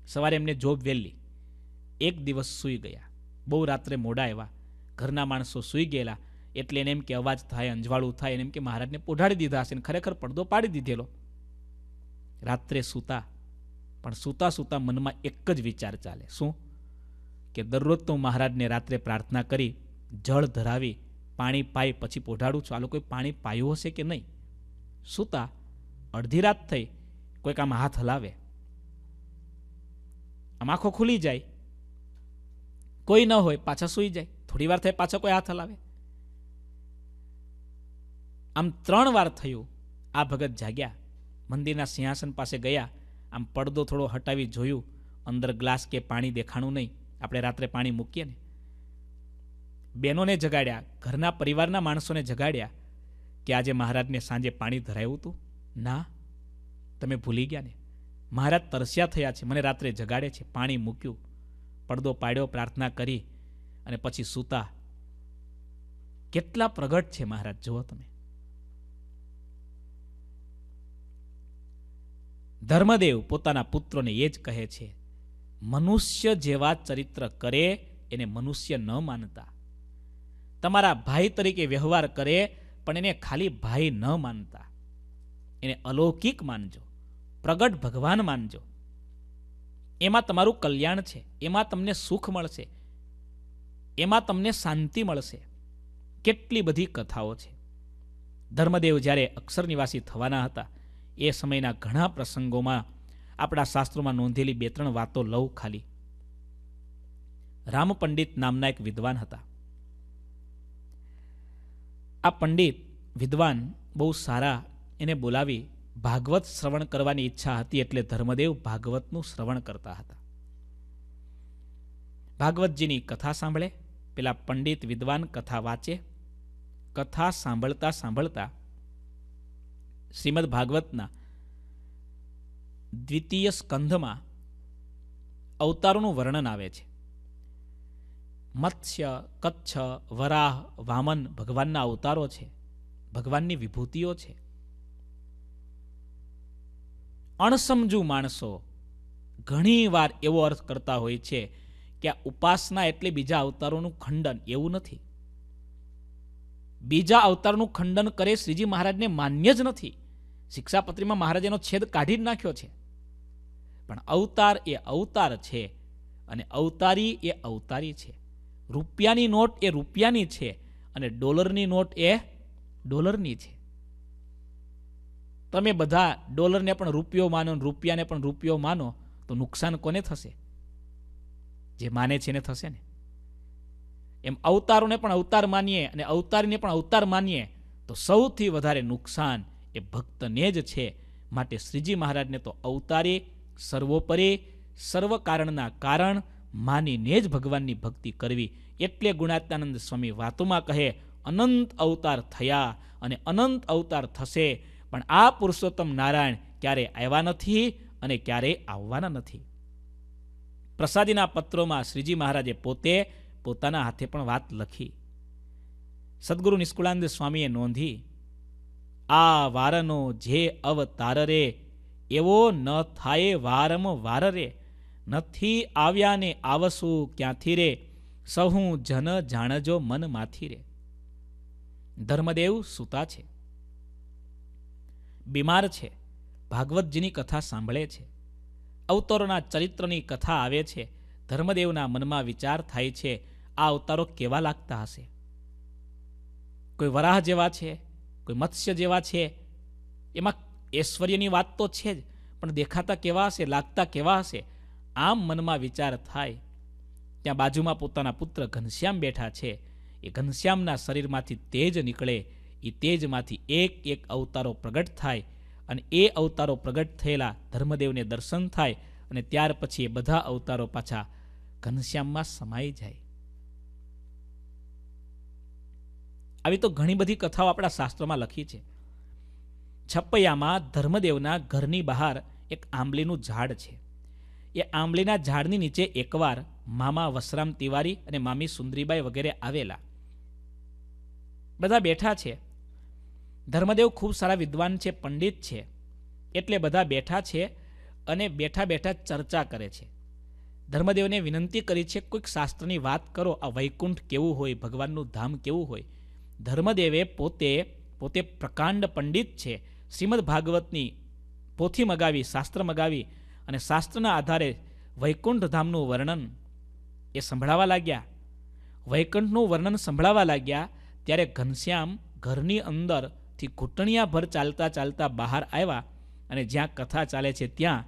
સવારે એમને જોબ વહેલી. એક દિવસ સૂઈ ગયા. બહુ રાત્રે મોડા એવા ઘરના માણસો સૂઈ ગયેલા. એટલે એને એમ કે અવાજ થાય, અંજવાળું થાય, એને એમ કે મહારાજને પોઢાડી દીધા હશે ને ખરેખર પડદો પાડી દીધેલો. રાત્રે સૂતા. પણ સૂતા સૂતા મનમાં એક જ વિચાર ચાલે. શું? કે દરરોજ તો મહારાજને રાત્રે પ્રાર્થના કરી, જળ ધરાવી, પાણી પાઈ, પછી પોઢાડું છું. આ લોકોએ પાણી પાયું હશે કે નહીં? સૂતા. અડધી રાત થઈ. કોઈક આમ હાથ હલાવે. આમ આંખો ખુલી જાય. કોઈ ન હોય, પાછા સૂઈ જાય. થોડી વાર થાય, પાછા કોઈ હાથ હલાવે. આમ ત્રણ વાર થયું, આ ભગત જાગ્યા. મંદિરના સિંહાસન પાસે ગયા. આમ પડદો થોડો હટાવી જોયું. અંદર ગ્લાસ કે પાણી દેખાણું નહીં. આપણે રાત્રે પાણી મૂકીએ ને. બહેનોને જગાડ્યા, ઘરના પરિવારના માણસોને જગાડ્યા કે આજે મહારાજને સાંજે પાણી ધરાયું હતું. ના, તમે ભૂલી ગયા ને. મહારાજ તરસ્યા થયા છે, મને રાત્રે જગાડે છે, પાણી મૂક્યું. પડદો પાડ્યો, પ્રાર્થના કરી અને પછી સૂતા. કેટલા પ્રગટ છે મહારાજ, જુઓ તમે. ધર્મદેવ પોતાના પુત્રોને એ જ કહે છે, મનુષ્ય જેવા ચરિત્ર કરે એને મનુષ્ય ન માનતા. તમારા ભાઈ તરીકે વ્યવહાર કરે પણ એને ખાલી ભાઈ ન માનતા. એને અલૌકિક માનજો, પ્રગટ ભગવાન માનજો. એમાં તમારું કલ્યાણ છે, એમાં તમને સુખ મળશે, એમાં તમને શાંતિ મળશે. કેટલી બધી કથાઓ છે. ધર્મદેવ જ્યારે અક્ષર નિવાસી થવાના હતા, એ સમયના ઘણા પ્રસંગોમાં આપણા શાસ્ત્રોમાં નોંધેલી બે ત્રણ વાતો લઉં ખાલી. રામ પંડિત નામના એક વિદ્વાન હતા. આ પંડિત વિદ્વાન બહુ સારા એને બોલાવી ભાગવત શ્રવણ કરવાની ઈચ્છા હતી એટલે ધર્મદેવ ભાગવતનું શ્રવણ કરતા હતા. ભાગવતજીની કથા સાંભળે, પેલા પંડિત વિદ્વાન કથા વાંચે, કથા સાંભળતા સાંભળતા શ્રીમદ ભાગવતના દ્વિતીય સ્કંધમાં અવતારોનું વર્ણન આવે છે. મત્સ્ય, કચ્છ, વરાહ, વામન ભગવાનના અવતારો છે, ભગવાનની વિભૂતિઓ છે. અણસમજુ માણસો ઘણીવાર એવો અર્થ કરતા હોય છે કે આ ઉપાસના એટલે બીજા અવતારોનું ખંડન, એવું નથી. બીજા અવતારનું ખંડન કરે શ્રીજી મહારાજને માન્ય જ નથી. શિક્ષાપત્રીમાં મહારાજનો છેદ કાઢી જ નાખ્યો છે. પણ અવતાર એ અવતાર છે અને અવતારી એ અવતારી છે. રૂપિયાની નોટ એ રૂપિયાની છે અને ડોલરની નોટ એ ડોલરની છે. તમે બધા ડોલરને પણ રૂપિયો માનો રૂપિયાને પણ રૂપિયો માનો, તો નુકસાન કોને થશે? જે માને છે એને થશે ને. એમ અવતારોને પણ અવતાર માનીએ અને અવતારીને પણ અવતાર માનીએ, તો સૌથી વધારે નુકસાન એ ભક્તને જ છે. માટે શ્રીજી મહારાજને તો અવતારે સર્વોપરી સર્વ કારણના કારણ માનીને જ ભગવાનની ભક્તિ કરવી. એટલે ગુણાત્યાનંદ સ્વામી વાતોમાં કહે, અનંત અવતાર થયા અને અનંત અવતાર થશે પણ આ પુરુષોત્તમ નારાયણ ક્યારે આવ્યા નથી અને ક્યારેય આવવાના નથી. પ્રસાદીના પત્રોમાં શ્રીજી મહારાજે પોતે પોતાના હાથે પણ વાત લખી. સદગુરુ નિષ્કુળાનંદ સ્વામીએ નોંધી, આ વારનો જે અવતાર રે એવો ન થાય વારમ વાર રે નથી આવ્યા ને આવશું ક્યાંથી રે સહુ જન જાણજો મન માથી રે ધર્મદેવ સૂતા છે. બીમાર છે. ભાગવતજીની કથા સાંભળે છે. અવતારોના ચરિત્રની કથા આવે છે. ધર્મદેવના મનમાં વિચાર થાય છે. આ અવતારો કેવા લાગતા હશે? કોઈ વરાહ જેવા છે? કોઈ મત્સ્ય જેવા છે? એમાં ઐશ્વર્યની વાત તો છે જ, પણ દેખાતા કેવા હશે? લાગતા કેવા હશે? આમ મનમાં વિચાર થાય. ત્યાં બાજુમાં પોતાના પુત્ર ઘનશ્યામ બેઠા છે. એ ઘનશ્યામના શરીરમાંથી તેજ નીકળે. તેજમાંથી એક એક અવતારો પ્રગટ થાય અને એ અવતારો પ્રગટ થયેલા ધર્મદેવને દર્શન થાય અને ત્યાર પછી એ બધા અવતારો પાછા ઘનશ્યામમાં સમાઈ જાય. આવી તો ઘણી બધી કથાઓ આપણા શાસ્ત્રોમાં લખી છે. છપૈયામાં ધર્મદેવના ઘરની બહાર એક આંબલીનું ઝાડ છે. એ આંબલીના ઝાડની નીચે એકવાર મામા વસરામ તિવારી અને મામી સુંદરીબાઈ વગેરે આવેલા. બધા બેઠા છે. ધર્મદેવ ખૂબ સારા વિદ્વાન છે, પંડિત છે. એટલે બધા બેઠા છે અને બેઠા બેઠા ચર્ચા કરે છે. ધર્મદેવને વિનંતી કરી છે, કોઈક શાસ્ત્રની વાત કરો, આ વૈકુંઠ કેવું હોય, ભગવાનનું ધામ કેવું હોય? ધર્મદેવે પોતે પોતે પ્રકાંડ પંડિત છે. શ્રીમદ ભાગવતની પોથી મગાવી, શાસ્ત્ર મગાવી અને શાસ્ત્રના આધારે વૈકુંઠ ધામનું વર્ણન એ સંભળાવા લાગ્યા. વૈકુંઠનું વર્ણન સંભળાવા લાગ્યા ત્યારે ઘનશ્યામ ઘરની અંદરથી ઘૂંટણિયા ભર ચાલતા ચાલતા બહાર આવ્યા અને જ્યાં કથા ચાલે છે ત્યાં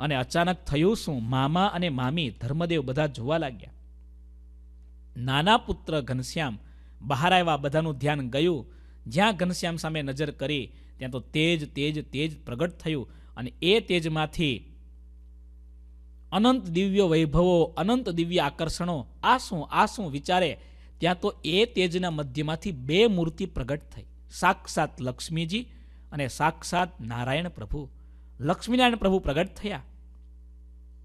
અને અચાનક થયું શું, મામા અને મામી ધર્મદેવ બધા જોવા લાગ્યા. નાના પુત્ર ઘનશ્યામ બહાર આવ્યા, બધાનું ધ્યાન ગયું. જ્યાં ઘનશ્યામ સામે નજર કરી, ત્યાં તો તેજ તેજ તેજ પ્રગટ થયું અને એ તેજમાંથી અનંત દિવ્ય વૈભવો, અનંત દિવ્ય આકર્ષણો, આ શું આ શું વિચારે, ત્યાં તો એ તેજના મધ્યમાંથી બે મૂર્તિ પ્રગટ થઈ. સાક્ષાત લક્ષ્મીજી અને સાક્ષાત નારાયણ પ્રભુ. લક્ષ્મીનારાયણ પ્રભુ પ્રગટ થયા.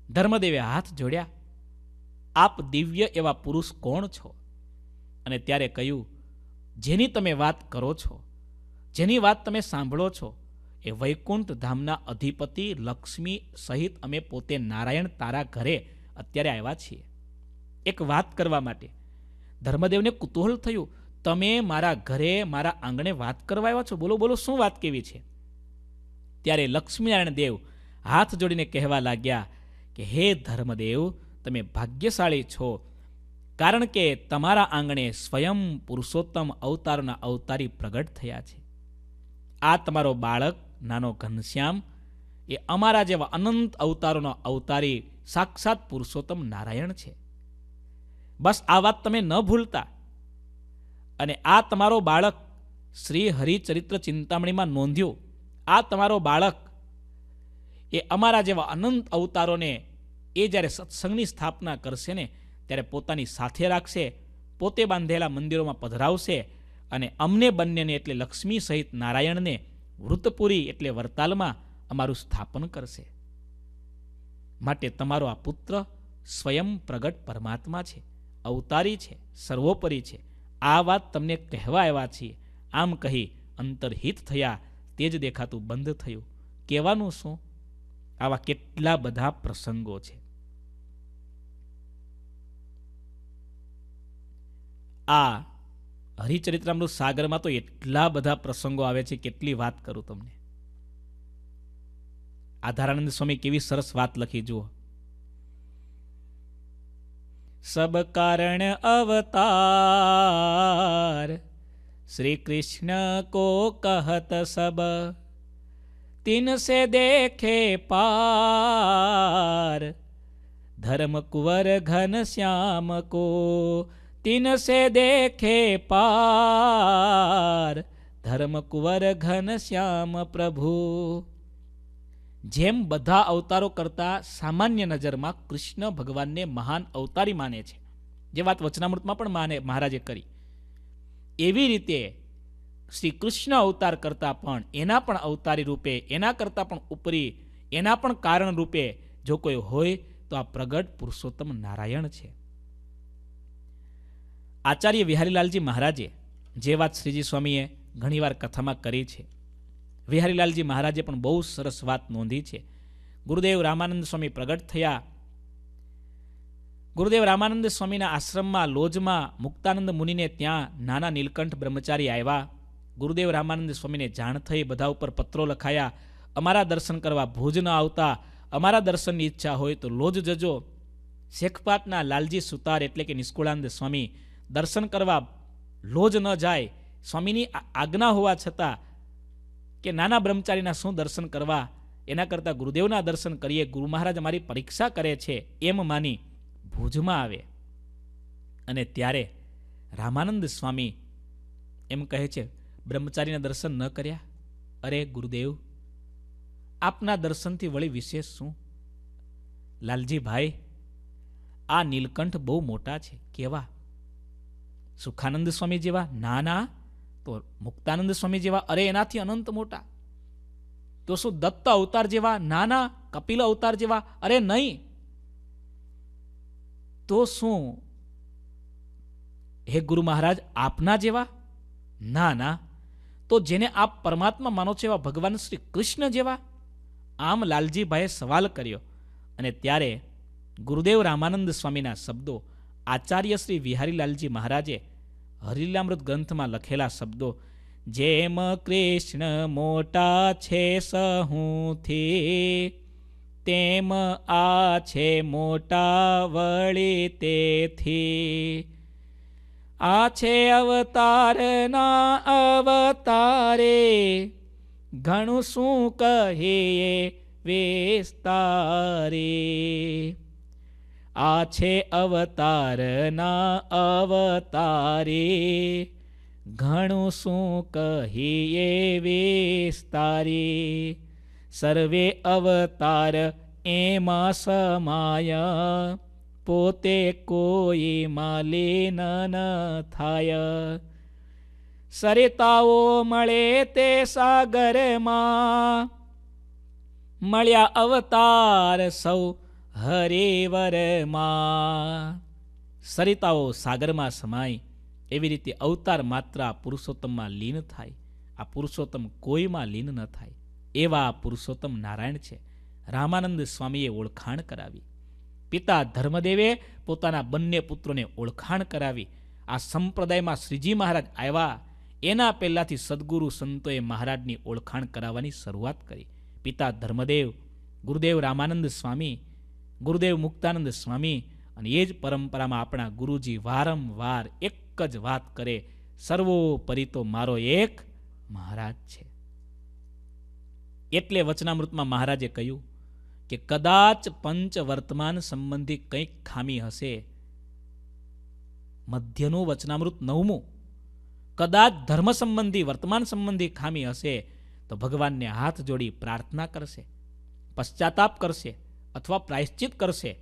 ધર્મદેવે હાથ જોડ્યા. આપ દિવ્ય એવા પુરુષ કોણ છો? અને ત્યારે કહ્યું, જેની તમે વાત કરો છો, જેની વાત તમે સાંભળો છો, એ વૈકુંઠ ધામના અધિપતિ લક્ષ્મી સહિત અમે પોતે નારાયણ તારા ઘરે અત્યારે આવ્યા છીએ. એક વાત કરવા માટે ધર્મદેવને કુતૂહલ થયું. તમે મારા ઘરે મારા આંગણે વાત કરવા આવ્યા છો? બોલો બોલો, શું વાત કેવી છે? ત્યારે લક્ષ્મીનારાયણ દેવ હાથ જોડીને કહેવા લાગ્યા કે, હે ધર્મદેવ, તમે ભાગ્યશાળી છો. કારણ કે તમારા આંગણે સ્વયં પુરુષોત્તમ અવતારના અવતારી પ્રગટ થયા છે. આ તમારો બાળક, નાનો ઘનશ્યામ, એ અમારા જેવા અનંત અવતારોનો અવતારી સાક્ષાત પુરુષોત્તમ નારાયણ છે. બસ આ વાત તમે ન ભૂલતા. અને આ તમારો બાળક શ્રી હરિચરિત્ર ચિંતામણીમાં નોંધ્યું. આ તમારો બાળક એ અમારા જેવા અનંત અવતારોને એ જ્યારે સત્સંગની સ્થાપના કરશે ને, ત્યારે પોતાની સાથે રાખશે, પોતે બાંધેલા મંદિરોમાં પધરાવશે અને અમને બંનેને એટલે લક્ષ્મી સહિત નારાયણને વૃતપુરી એટલે વરતાલમાં અમારું સ્થાપન કરશે. માટે તમારો આ પુત્ર સ્વયં પ્રગટ પરમાત્મા છે, અવતારી છે, સર્વોપરી છે. આ વાત તમને કહેવા આવ્યા છીએ. આમ કહી અંતરહિત થયા, તે જ દેખાતું બંધ થયું. કહેવાનું શું? આવા કેટલા બધા પ્રસંગો છે. આ હરિચરિત્રામૃત સાગરમાં તો એટલા બધા પ્રસંગો આવે છે, કેટલી વાત કરું તમને. આધારાનંદ સ્વામી કેવી સરસ વાત લખી, જુઓ. સબ કારણ અવતાર. શ્રી કૃષ્ણ કો કહત સબ, તિન સે દેખે પાર. ધર્મ કુંવર ઘન શ્યામ કો, તિન સે દેખે પાર. ધર્મ કુંવર ઘન શ્યામ પ્રભુ જેમ બધા અવતારો કરતા સામાન્ય નજરમાં કૃષ્ણ ભગવાનને મહાન અવતારી માને છે. જે વાત વચનામૃતમાં પણ માને, મહારાજે કરી. એવી રીતે શ્રી કૃષ્ણ અવતાર કરતા પણ, એના પણ અવતારી રૂપે, એના કરતાં પણ ઉપરી, એના પણ કારણ રૂપે જો કોઈ હોય, તો આ પ્રગટ પુરુષોત્તમ નારાયણ છે. આચાર્ય વિહારીલાલજી મહારાજે જે વાત શ્રીજી સ્વામીએ ઘણીવાર કથામાં કરી છે. વિહારીલાલજી મહારાજે પણ બહુ સરસ વાત નોંધી છે. ગુરુદેવ રામાનંદ સ્વામી પ્રગટ થયા. ગુરુદેવ રામાનંદ સ્વામીના આશ્રમમાં, લોજમાં મુક્તાનંદ મુનિને ત્યાં નાના નીલકંઠ બ્રહ્મચારી આવ્યા. ગુરુદેવ રામાનંદ સ્વામીને જાણ થઈ બધા ઉપર પત્રો લખાયા, અમારા દર્શન કરવા ભોજ ન આવતા, અમારા દર્શનની ઈચ્છા હોય તો લોજ જજો. શેખપાટના લાલજી સુતાર એટલે કે નિષ્કુળાનંદ સ્વામી, દર્શન કરવા લોજ ન જાય, સ્વામીની આજ્ઞા હોવા છતાં કે નાના બ્રહ્મચારીના શું દર્શન કરવા? એના કરતાં ગુરુદેવના દર્શન કરીએ, ગુરુ મહારાજ અમારી પરીક્ષા કરે છે, એમ માની ભુજમાં આવે. અને ત્યારે રામાનંદ સ્વામી એમ કહે છે, બ્રહ્મચારીના દર્શન ન કર્યા? અરે ગુરુદેવ, આપના દર્શનથી વળી વિશેષ શું? લાલજી ભાઈ આ નીલકંઠ બહુ મોટા છે, કેવા? સુખાનંદ સ્વામી જેવા ના ના તો મુક્તાનંદ સ્વામી જેવા, અરે એનાથી અનંત મોટા. તો શું દત્ત અવતાર જેવા, નાના કપિલ અવતાર જેવા, અરે નહીં. તો શું? હે ગુરુ મહારાજ, આપના જેવા? ના ના. તો જેને આપ પરમાત્મા માનો છો એવા ભગવાન શ્રી કૃષ્ણ જેવા? આમ લાલજીભાઈએ સવાલ કર્યો. અને ત્યારે ગુરુદેવ રામાનંદ સ્વામીના શબ્દો આચાર્ય શ્રી વિહારીલાલજી મહારાજે હરિલામૃત ગ્રંથમાં લખેલા શબ્દો, જેમ કૃષ્ણ મોટા છે સહુથી, તેમ આ છે મોટા વળી તેથી. આ છે અવતારના અવતારે, ઘણું શું કહીએ વિસ્તારે. આ છે અવતારના અવતારે. ઘણું શું કહીએ વિસ્તારી. સર્વે અવતાર એમાં સમાય. પોતે કોઈ માલિન ન થાય. સરિતાઓ મળે તે સાગરમાં. મળ્યા અવતાર સૌ હરેવરમાં સરિતાઓ સાગરમાં સમાય એવી રીતે અવતાર માત્ર આ પુરુષોત્તમમાં લીન થાય. આ પુરુષોત્તમ કોઈમાં લીન ન થાય. એવા પુરુષોત્તમ નારાયણ છે. રામાનંદ સ્વામીએ ઓળખાણ કરાવી. પિતા ધર્મદેવે પોતાના બંને પુત્રોને ઓળખાણ કરાવી. આ સંપ્રદાયમાં શ્રીજી મહારાજ આવ્યા. એના પહેલાંથી સદગુરુ સંતોએ મહારાજની ઓળખાણ કરાવવાની શરૂઆત કરી. પિતા ધર્મદેવ, ગુરુદેવ રામાનંદ સ્વામી ગુરુદેવ મુક્તાનંદ સ્વામી અને એ જ પરંપરામાં આપણા ગુરુજી વારંવાર એક જ વાત કરે, સર્વોપરી તો મારો એક મહારાજ છે. એટલે વચનામૃતમાં મહારાજે કહ્યું કે, કદાચ પંચ વર્તમાન સંબંધી કંઈક ખામી હશે. મધ્યનું વચનામૃત નવમું, કદાચ ધર્મ સંબંધી વર્તમાન સંબંધી ખામી હશે, તો ભગવાનને હાથ જોડી પ્રાર્થના કરશે, પશ્ચાતાપ કરશે અથવા પ્રાયશ્ચિત કરશે,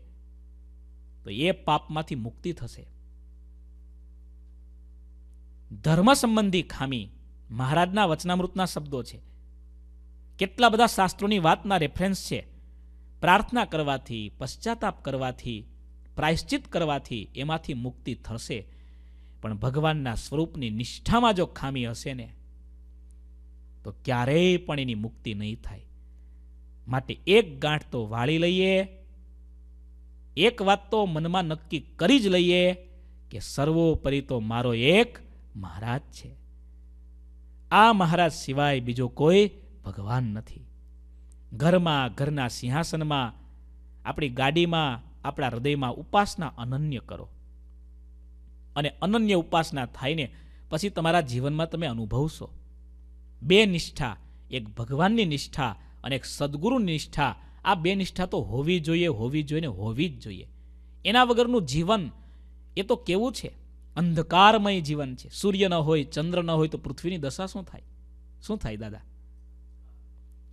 તો એ પાપમાંથી મુક્તિ થશે. ધર્મ સંબંધી ખામી મહારાજના વચનામૃતના શબ્દો છે. કેટલા બધા શાસ્ત્રોની વાતના રેફરન્સ છે. પ્રાર્થના કરવાથી, પશ્ચાતાપ કરવાથી, પ્રાયશ્ચિત કરવાથી એમાંથી મુક્તિ થશે. પણ ભગવાનના સ્વરૂપની નિષ્ઠામાં જો ખામી હશે ને, તો ક્યારેય પણ એની મુક્તિ નહીં થાય. માટે એક ગાંઠ તો વાળી લઈએ, એક વાત તો મનમાં નક્કી કરી જ લઈએ કે સર્વોપરી તો મારો એક મહારાજ છે. આ મહારાજ સિવાય બીજો કોઈ ભગવાન નથી. ઘરમાં, ઘરના સિંહાસનમાં, આપણી ગાડીમાં, આપણા હૃદયમાં ઉપાસના અનન્ય કરો. અને અનન્ય ઉપાસના થાયને પછી તમારા જીવનમાં તમે અનુભવશો. બે નિષ્ઠા, એક ભગવાનની નિષ્ઠા અને એક સદગુરુ નિષ્ઠા. આ બે નિષ્ઠા તો હોવી જોઈએ હોવી જોઈએ ને હોવી જ જોઈએ. એના વગરનું જીવન એ તો કેવું છે? અંધકારમય જીવન છે. સૂર્ય ન હોય, ચંદ્ર ન હોય તો પૃથ્વીની દશા શું થાય? શું થાય દાદા?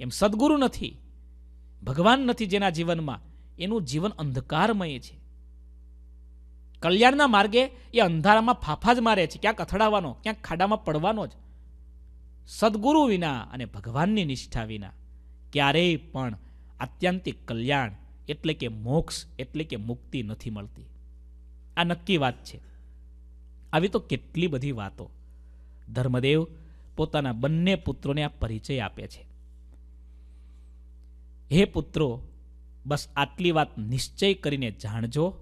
એમ સદગુરુ નથી. ભગવાન નથી જેના જીવનમાં. એનું જીવન અંધકારમય છે. કલ્યાણના માર્ગે એ અંધારામાં ફાફા જ મારે છે. ક્યાંક અથડાવાનો, ક્યાંક ખાડામાં પડવાનો જ. સદગુરુ વિના અને ભગવાનની નિષ્ઠા વિના. ક્યારેય પણ આત્યંતિક કલ્યાણ એટલે કે મોક્ષ એટલે કે મુક્તિ નથી મળતી. આ નક્કી વાત છે. આવી તો કેટલી બધી વાતો. ધર્મદેવ પોતાના બંને પુત્રોને આ પરિચય આપે છે. હે પુત્રો, બસ આટલી વાત નિશ્ચય કરીને જાણજો.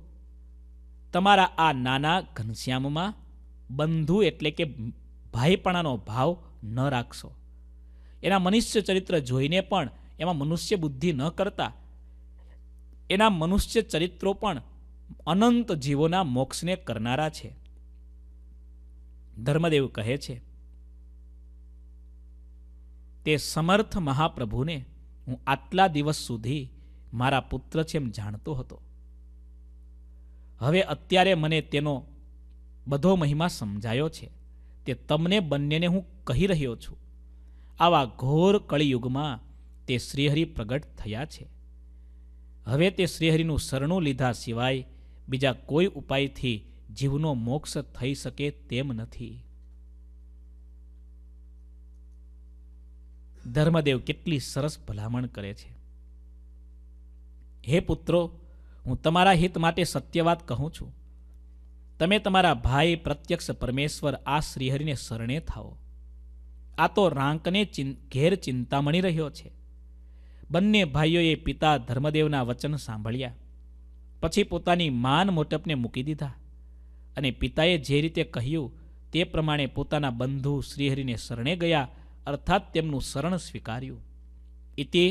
તમારા આ નાના ઘનશ્યામમાં બંધુ એટલે કે ભાઈપણાનો ભાવ ન રાખશો. એના મનુષ્ય ચરિત્ર જોઈને પણ એમાં મનુષ્ય બુદ્ધિ ન કરતા. એના મનુષ્ય ચરિત્રો પણ અનંત જીવોના મોક્ષને કરનારા છે. ધર્મદેવ કહે છે, તે સમર્થ મહાપ્રભુને હું આટલા દિવસ સુધી મારા પુત્ર છે એમ જાણતો હતો. હવે અત્યારે મને તેનો બધો મહિમા સમજાયો છે. તે તમને બંનેને હું કહી રહ્યો છું. આવા ઘોર કળિયુગમાં તે શ્રીહરિ પ્રગટ થયા છે. હવે તે શ્રીહરિનું શરણું લીધા સિવાય બીજા કોઈ ઉપાયથી જીવનો મોક્ષ થઈ શકે તેમ નથી. ધર્મદેવ કેટલી સરસ ભલામણ કરે છે. હે પુત્રો, હું તમારા હિત માટે સત્યવાદ કહું છું. તમે તમારા ભાઈ પ્રત્યક્ષ પરમેશ્વર આ શ્રીહરિને શરણે થાઓ. આ તો રાંકને ઘેર ચિંતામણી રહ્યો છે. બંને ભાઈઓએ પિતા ધર્મદેવના વચન સાંભળ્યા. પછી પોતાની માન મોટપને મૂકી દીધા અને પિતાએ જે રીતે કહ્યું તે પ્રમાણે પોતાના બંધુ શ્રીહરિને શરણે ગયા, અર્થાત તેમનું શરણ સ્વીકાર્યું. ઇતિ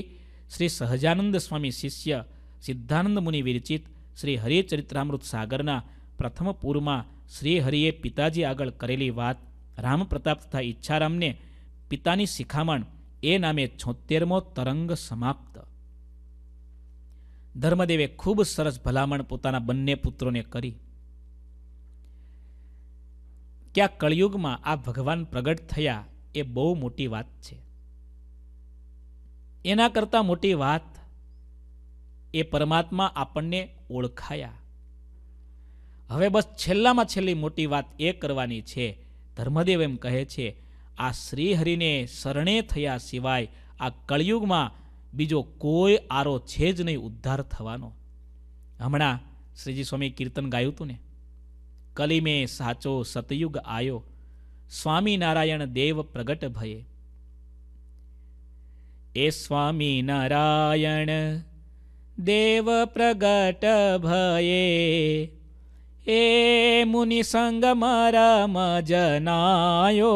શ્રી સહજાનંદ સ્વામી શિષ્ય સિદ્ધાનંદ મુનિ વિરચિત શ્રી હરિચરિત્રામૃત સાગરના પ્રથમ પૂરમાં શ્રી હરિએ પિતાજી આગળ કરેલી વાત રામપ્રતાપ તથા ઈચ્છારામને પિતાની શિખામણ એ નામે છોતેરમો તરંગ સમાપ્ત. ધર્મદેવે ખૂબ સરસ ભલામણ પોતાના બંને પુત્રોને કરી. કે કળિયુગમાં આ ભગવાન પ્રગટ થયા એ બહુ મોટી વાત છે. એના કરતાં મોટી વાત એ પરમાત્મા આપણને ઓળખાયા. હવે બસ છેલ્લામાં છેલ્લી મોટી વાત એ કરવાની છે. ધર્મદેવ એમ કહે છે આ શ્રીહરિને શરણે થયા સિવાય આ કળિયુગમાં બીજો કોઈ આરો છે જ નહીં ઉદ્ધાર થવાનો. હમણાં શ્રીજી સ્વામી કીર્તન ગાયું હતું ને? કલિમે સાચો સતયુગ આયો, સ્વામિનારાયણ દેવ પ્રગટ ભયે. એ સ્વામિનારાયણ દેવ પ્રગટ ભયે. ए मुनिसङ्गमरमजनायो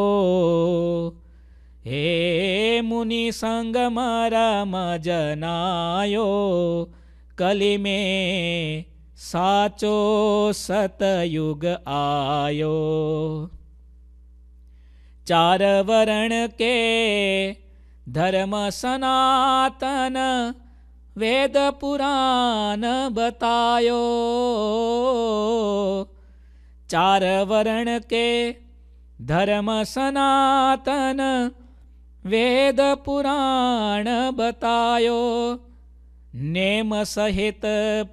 हे मुनिसङ्गमरमजनायो कलिमे साचो सतयुग आयो। चारण के धर्म सनातन वेद पुराण बतायो चार वर्ण के धर्म सनातन वेद पुराण बतायो नेम सहित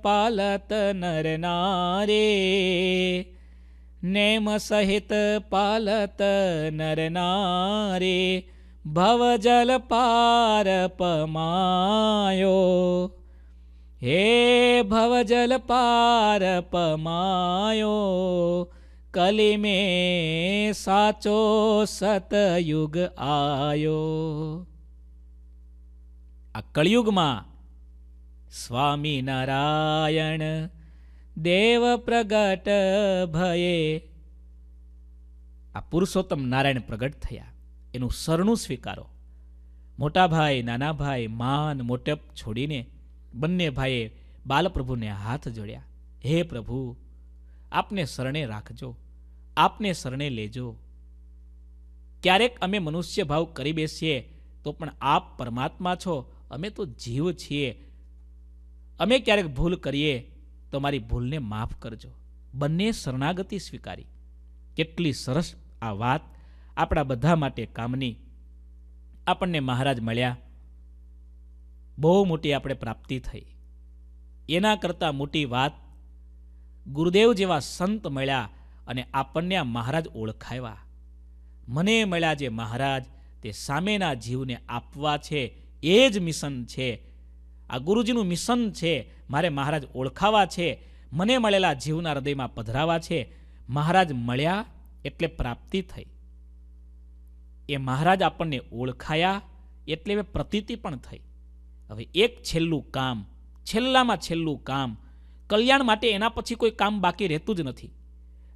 पालत नर नारे नेम सहित पालत नर नारे ભવજલ પાર પમાયો હે ભવજલ પાર પમાયો કલી મેં સાચો સતયુગ આયો આ કળિયુગમાં સ્વામી નારાયણ દેવ પ્રગટ ભયે આ પુરુષોત્તમ નારાયણ પ્રગટ થયા। એનું સરણું સ્વીકારો. મોટા ભાઈ, નાના ભાઈ, માન, મોટપ છોડીને બંને ભાઈએ બાલપ્રભુને હાથ જોડ્યા. હે પ્રભુ, આપને શરણે રાખજો, આપને શરણે લેજો. ક્યારેક અમે મનુષ્ય ભાવ કરી બેસીએ તો પણ આપ પરમાત્મા છો, અમે તો જીવ છીએ. અમે ક્યારેક ભૂલ કરીએ તો મારી ભૂલને માફ કરજો. બંને શરણાગતિ સ્વીકારી. કેટલી સરસ આ વાત આપણા બધા માટે કામની. આપણને મહારાજ મળ્યા. બહુ મોટી આપણે પ્રાપ્તિ થઈ. એના કરતાં મોટી વાત, ગુરુદેવ જેવા સંત મળ્યા અને આપણને આ મહારાજ ઓળખાવ્યા. મને મળ્યા જે મહારાજ, તે સામેના જીવને આપવા છે, એ જ મિશન છે. આ ગુરુજીનું મિશન છે, મારે મહારાજ ઓળખાવા છે, મને મળેલા જીવના હૃદયમાં પધરાવા છે. મહારાજ મળ્યા એટલે પ્રાપ્તિ થઈ. એ મહારાજ આપણને ઓળખાયા એટલે હવે પ્રતીતિ પણ થઈ. હવે એક છેલ્લું કામ, છેલ્લામાં છેલ્લું કામ, કલ્યાણ માટે એના પછી કોઈ કામ બાકી રહેતું જ નથી.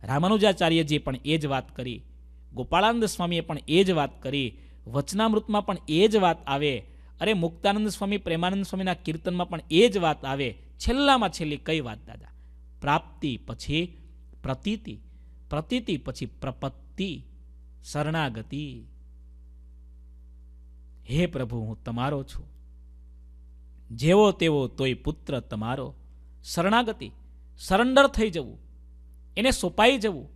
રામાનુજાચાર્યજીએ પણ એ જ વાત કરી, ગોપાળાનંદ સ્વામીએ પણ એ જ વાત કરી, વચનામૃતમાં પણ એ જ વાત આવે, અરે મુક્તાનંદ સ્વામી, પ્રેમાનંદ સ્વામીના કીર્તનમાં પણ એ જ વાત આવે, છેલ્લામાં છેલ્લી કઈ વાત, દાદા? પ્રાપ્તિ પછી પ્રતીતિ પ્રતીતિ પછી પ્રપત્તિ, શરણાગતિ. હે પ્રભુ, હું તમારો છું. જેવો તેવો તોય પુત્ર તમારો. શરણાગતિ, સરેન્ડર થઈ જવું. એને સોંપાઈ જવું.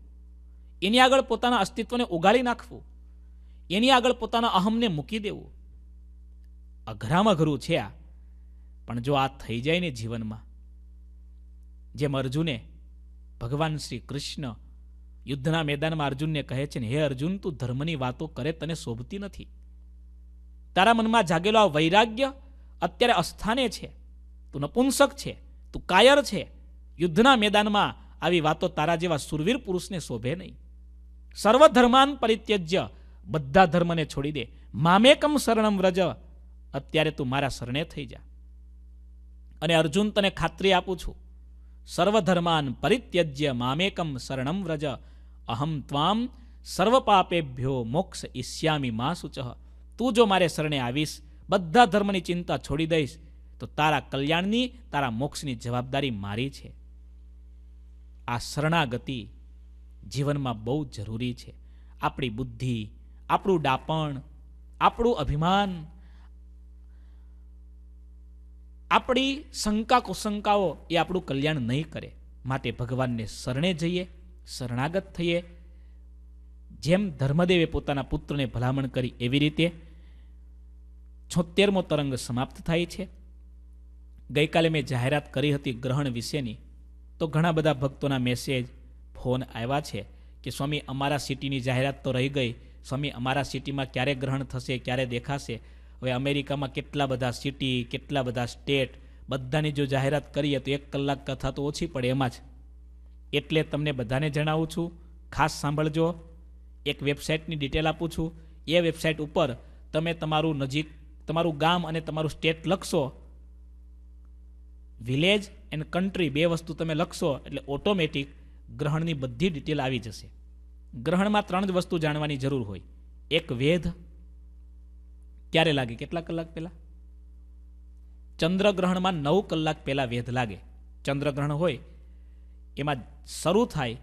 એની આગળ પોતાના અસ્તિત્વને ઉગાડી નાખવું. એની આગળ પોતાના અહમને મૂકી દેવું. અઘરામાં ઘરું છે આ. પણ જો આ થઈ જાય ને જીવનમાં, જેમ અર્જુને ભગવાન શ્રી કૃષ્ણ યુદ્ધના મેદાનમાં અર્જુનને કહે છે ને, હે અર્જુન, તું ધર્મની વાતો કરે, તને શોભતી નથી. તારા મનમાં જાગેલો આ વૈરાગ્ય અત્યારે અસ્થાને છે. તું નપુંસક છે. તું કાયર છે. યુદ્ધના મેદાનમાં આવી વાતો તારા જેવા સુરવીર પુરુષને શોભે નહીં. સર્વધર્માન પરિત્યજ્ય બધા ધર્મને છોડી દે. મામેકમ શરણમ વ્રજ. અત્યારે તું મારા શરણે થઈ જા. અને અર્જુન તને ખાતરી આપું છું. સર્વધર્માન પરિત્યજ્ય મામેકમ શરણમ વ્રજ. અહમ ત્વામ સર્વ પાપેભ્યો મોક્ષ ઈષ્યામી મા સુચહ તું જો મારે શરણે આવીશ, બધા ધર્મની ચિંતા છોડી દઈશ, તો તારા કલ્યાણની, તારા મોક્ષની જવાબદારી મારી છે. આ શરણાગતિ જીવનમાં બહુ જરૂરી છે. આપણી બુદ્ધિ, આપણું ડાપણ, આપણું અભિમાન, આપણી શંકા કુશંકાઓ એ આપણું કલ્યાણ નહીં કરે. માટે ભગવાનને શરણે જઈએ, શરણાગત થઈએ. જેમ ધર્મદેવે પોતાના પુત્રને ભલામણ કરી એવી રીતે છોતેરમો તરંગ સમાપ્ત થાય છે. ગઈકાલે મેં જાહેરાત કરી હતી ગ્રહણ વિશેની. તો ઘણા બધા ભક્તોના મેસેજ ફોન આવ્યા છે કે, સ્વામી, અમારા સિટીની જાહેરાત તો રહી ગઈ. સ્વામી, અમારા સિટીમાં ક્યારે ગ્રહણ થશે, ક્યારે દેખાશે? હવે અમેરિકામાં કેટલા બધા સિટી કેટલા બધા સ્ટેટ બધાની જો જાહેરાત કરીએ તો એક કલાક કથા તો ઓછી પડે એમાં જ. એટલે તમને બધાને જણાવું છું, ખાસ સાંભળજો. એક વેબસાઇટની ડિટેલ આપું છું. એ વેબસાઇટ ઉપર તમે તમારું નજીક તમારું ગામ અને તમારું સ્ટેટ લખશો. વિલેજ એન્ડ કન્ટ્રી બે વસ્તુ તમે લખશો એટલે ઓટોમેટિક ગ્રહણની બધી ડિટેલ આવી જશે. ગ્રહણમાં ત્રણ જ વસ્તુ જાણવાની જરૂર હોય. એક વેધ. ક્યારે લાગે? કેટલા કલાક પહેલાં? ચંદ્રગ્રહણમાં નવ કલાક પહેલાં વેધ લાગે. ચંદ્રગ્રહણ હોય, એમાં શરૂ થાય,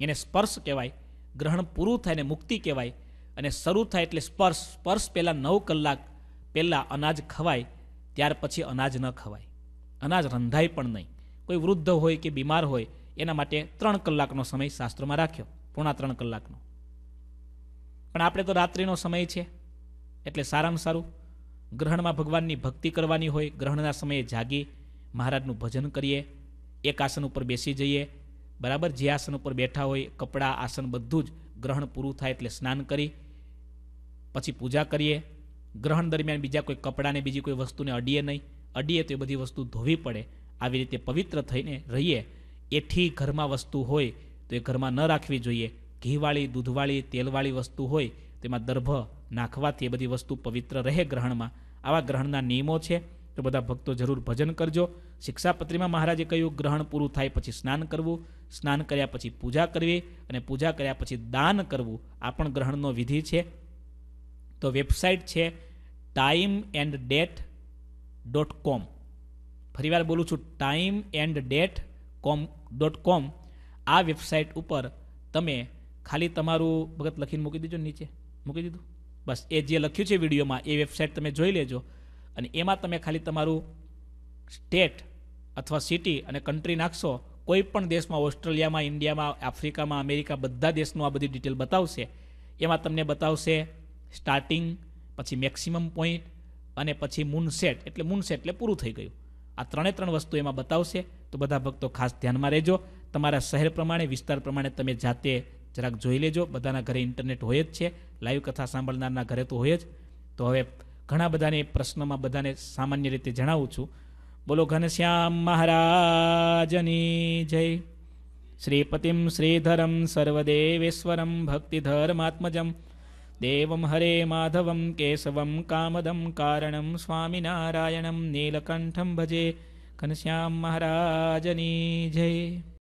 એને સ્પર્શ કહેવાય, ગ્રહણ પૂરું થાય ને મુક્તિ કહેવાય, અને શરૂ થાય એટલે સ્પર્શ. સ્પર્શ પહેલાં નવ કલાક પહેલાં અનાજ ખવાય, ત્યાર પછી અનાજ ન ખવાય. અનાજ રંધાય પણ નહીં. કોઈ વૃદ્ધ હોય કે બીમાર હોય, એના માટે ત્રણ કલાકનો સમય શાસ્ત્રોમાં રાખ્યો. પોણા ત્રણ કલાકનો. પણ આપણે તો રાત્રિનો સમય છે. એટલે સારામાં સારું. ગ્રહણમાં ભગવાનની ભક્તિ કરવાની હોય, ગ્રહણના સમયે જાગી મહારાજનું ભજન કરીએ, એક આસન ઉપર બેસી જઈએ. બરાબર? જે આસન ઉપર બેઠા હોય, કપડાં, આસન બધું જ ગ્રહણ પૂરું થાય એટલે સ્નાન કરી, પછી પૂજા કરીએ. ગ્રહણ દરમિયાન બીજા કોઈ કપડાને બીજી કોઈ વસ્તુને અડીએ નહીં, અડીએ તો એ બધી વસ્તુ ધોવી પડે. આવી રીતે પવિત્ર થઈને રહીએ. એઠી ઘરમાં વસ્તુ હોય તો એ ઘરમાં ન રાખવી જોઈએ. ઘીવાળી, દૂધવાળી, તેલવાળી વસ્તુ હોય તેમાં દર્ભ નાખવાથી એ બધી વસ્તુ પવિત્ર રહે ગ્રહણમાં. આવા ગ્રહણના નિયમો છે તો બધા ભક્તો જરૂર ભજન કરજો. શિક્ષાપત્રીમાં મહારાજે કહ્યું, ગ્રહણ પૂરું થાય પછી સ્નાન કરવું. સ્નાન કર્યા પછી પૂજા કરવી અને પૂજા કર્યા પછી દાન કરવું આ પણ ગ્રહણનો વિધિ છે. તો વેબસાઇટ છે time and date dot com ફરીવાર બોલું છું time and date com dot com આ વેબસાઇટ ઉપર તમે ખાલી તમારું ભગત લખીને મૂકી દેજો નીચે. મૂકી દીધું? બસ, એ જે લખ્યું છે વિડીયોમાં, એ વેબસાઇટ તમે જોઈ લેજો. અને એમાં તમે ખાલી તમારું સ્ટેટ અથવા સિટી અને કન્ટ્રી નાખશો, કોઈ પણ દેશમાં, ઓસ્ટ્રેલિયામાં, ઇન્ડિયામાં, આફ્રિકામાં, અમેરિકા, બધા દેશનું આ બધી ડિટેલ બતાવશે. એમાં તમને બતાવશે સ્ટાર્ટિંગ પછી મેક્સિમમ પોઈન્ટ અને પછી મૂનસેટ એટલે મૂનસેટ એટલે પૂરું થઈ ગયું. આ ત્રણે ત્રણ વસ્તુ એમાં બતાવશે. તો બધા ભક્તો ખાસ ધ્યાનમાં રહેજો. તમારા શહેર પ્રમાણે, વિસ્તાર પ્રમાણે તમે જાતે જરાક જોઈ લેજો. બધાના ઘરે ઇન્ટરનેટ હોય જ છે. લાઈવ કથા સાંભળનારના ઘરે તો હોય જ. તો હવે ઘણા બધાને પ્રશ્નમાં બધાને સામાન્ય રીતે જણાવું છું. બોલો ઘનશ્યામ મહારાજની જય. શ્રીપતિમ શ્રીધરમ સર્વદેવેશ્વરમ ભક્તિધર્માત્મજમ. देवं हरे माधवं केशवं कामदं कारणं स्वामिनारायणं नीलकण्ठं भजे घनश्यां महाराजनी जय।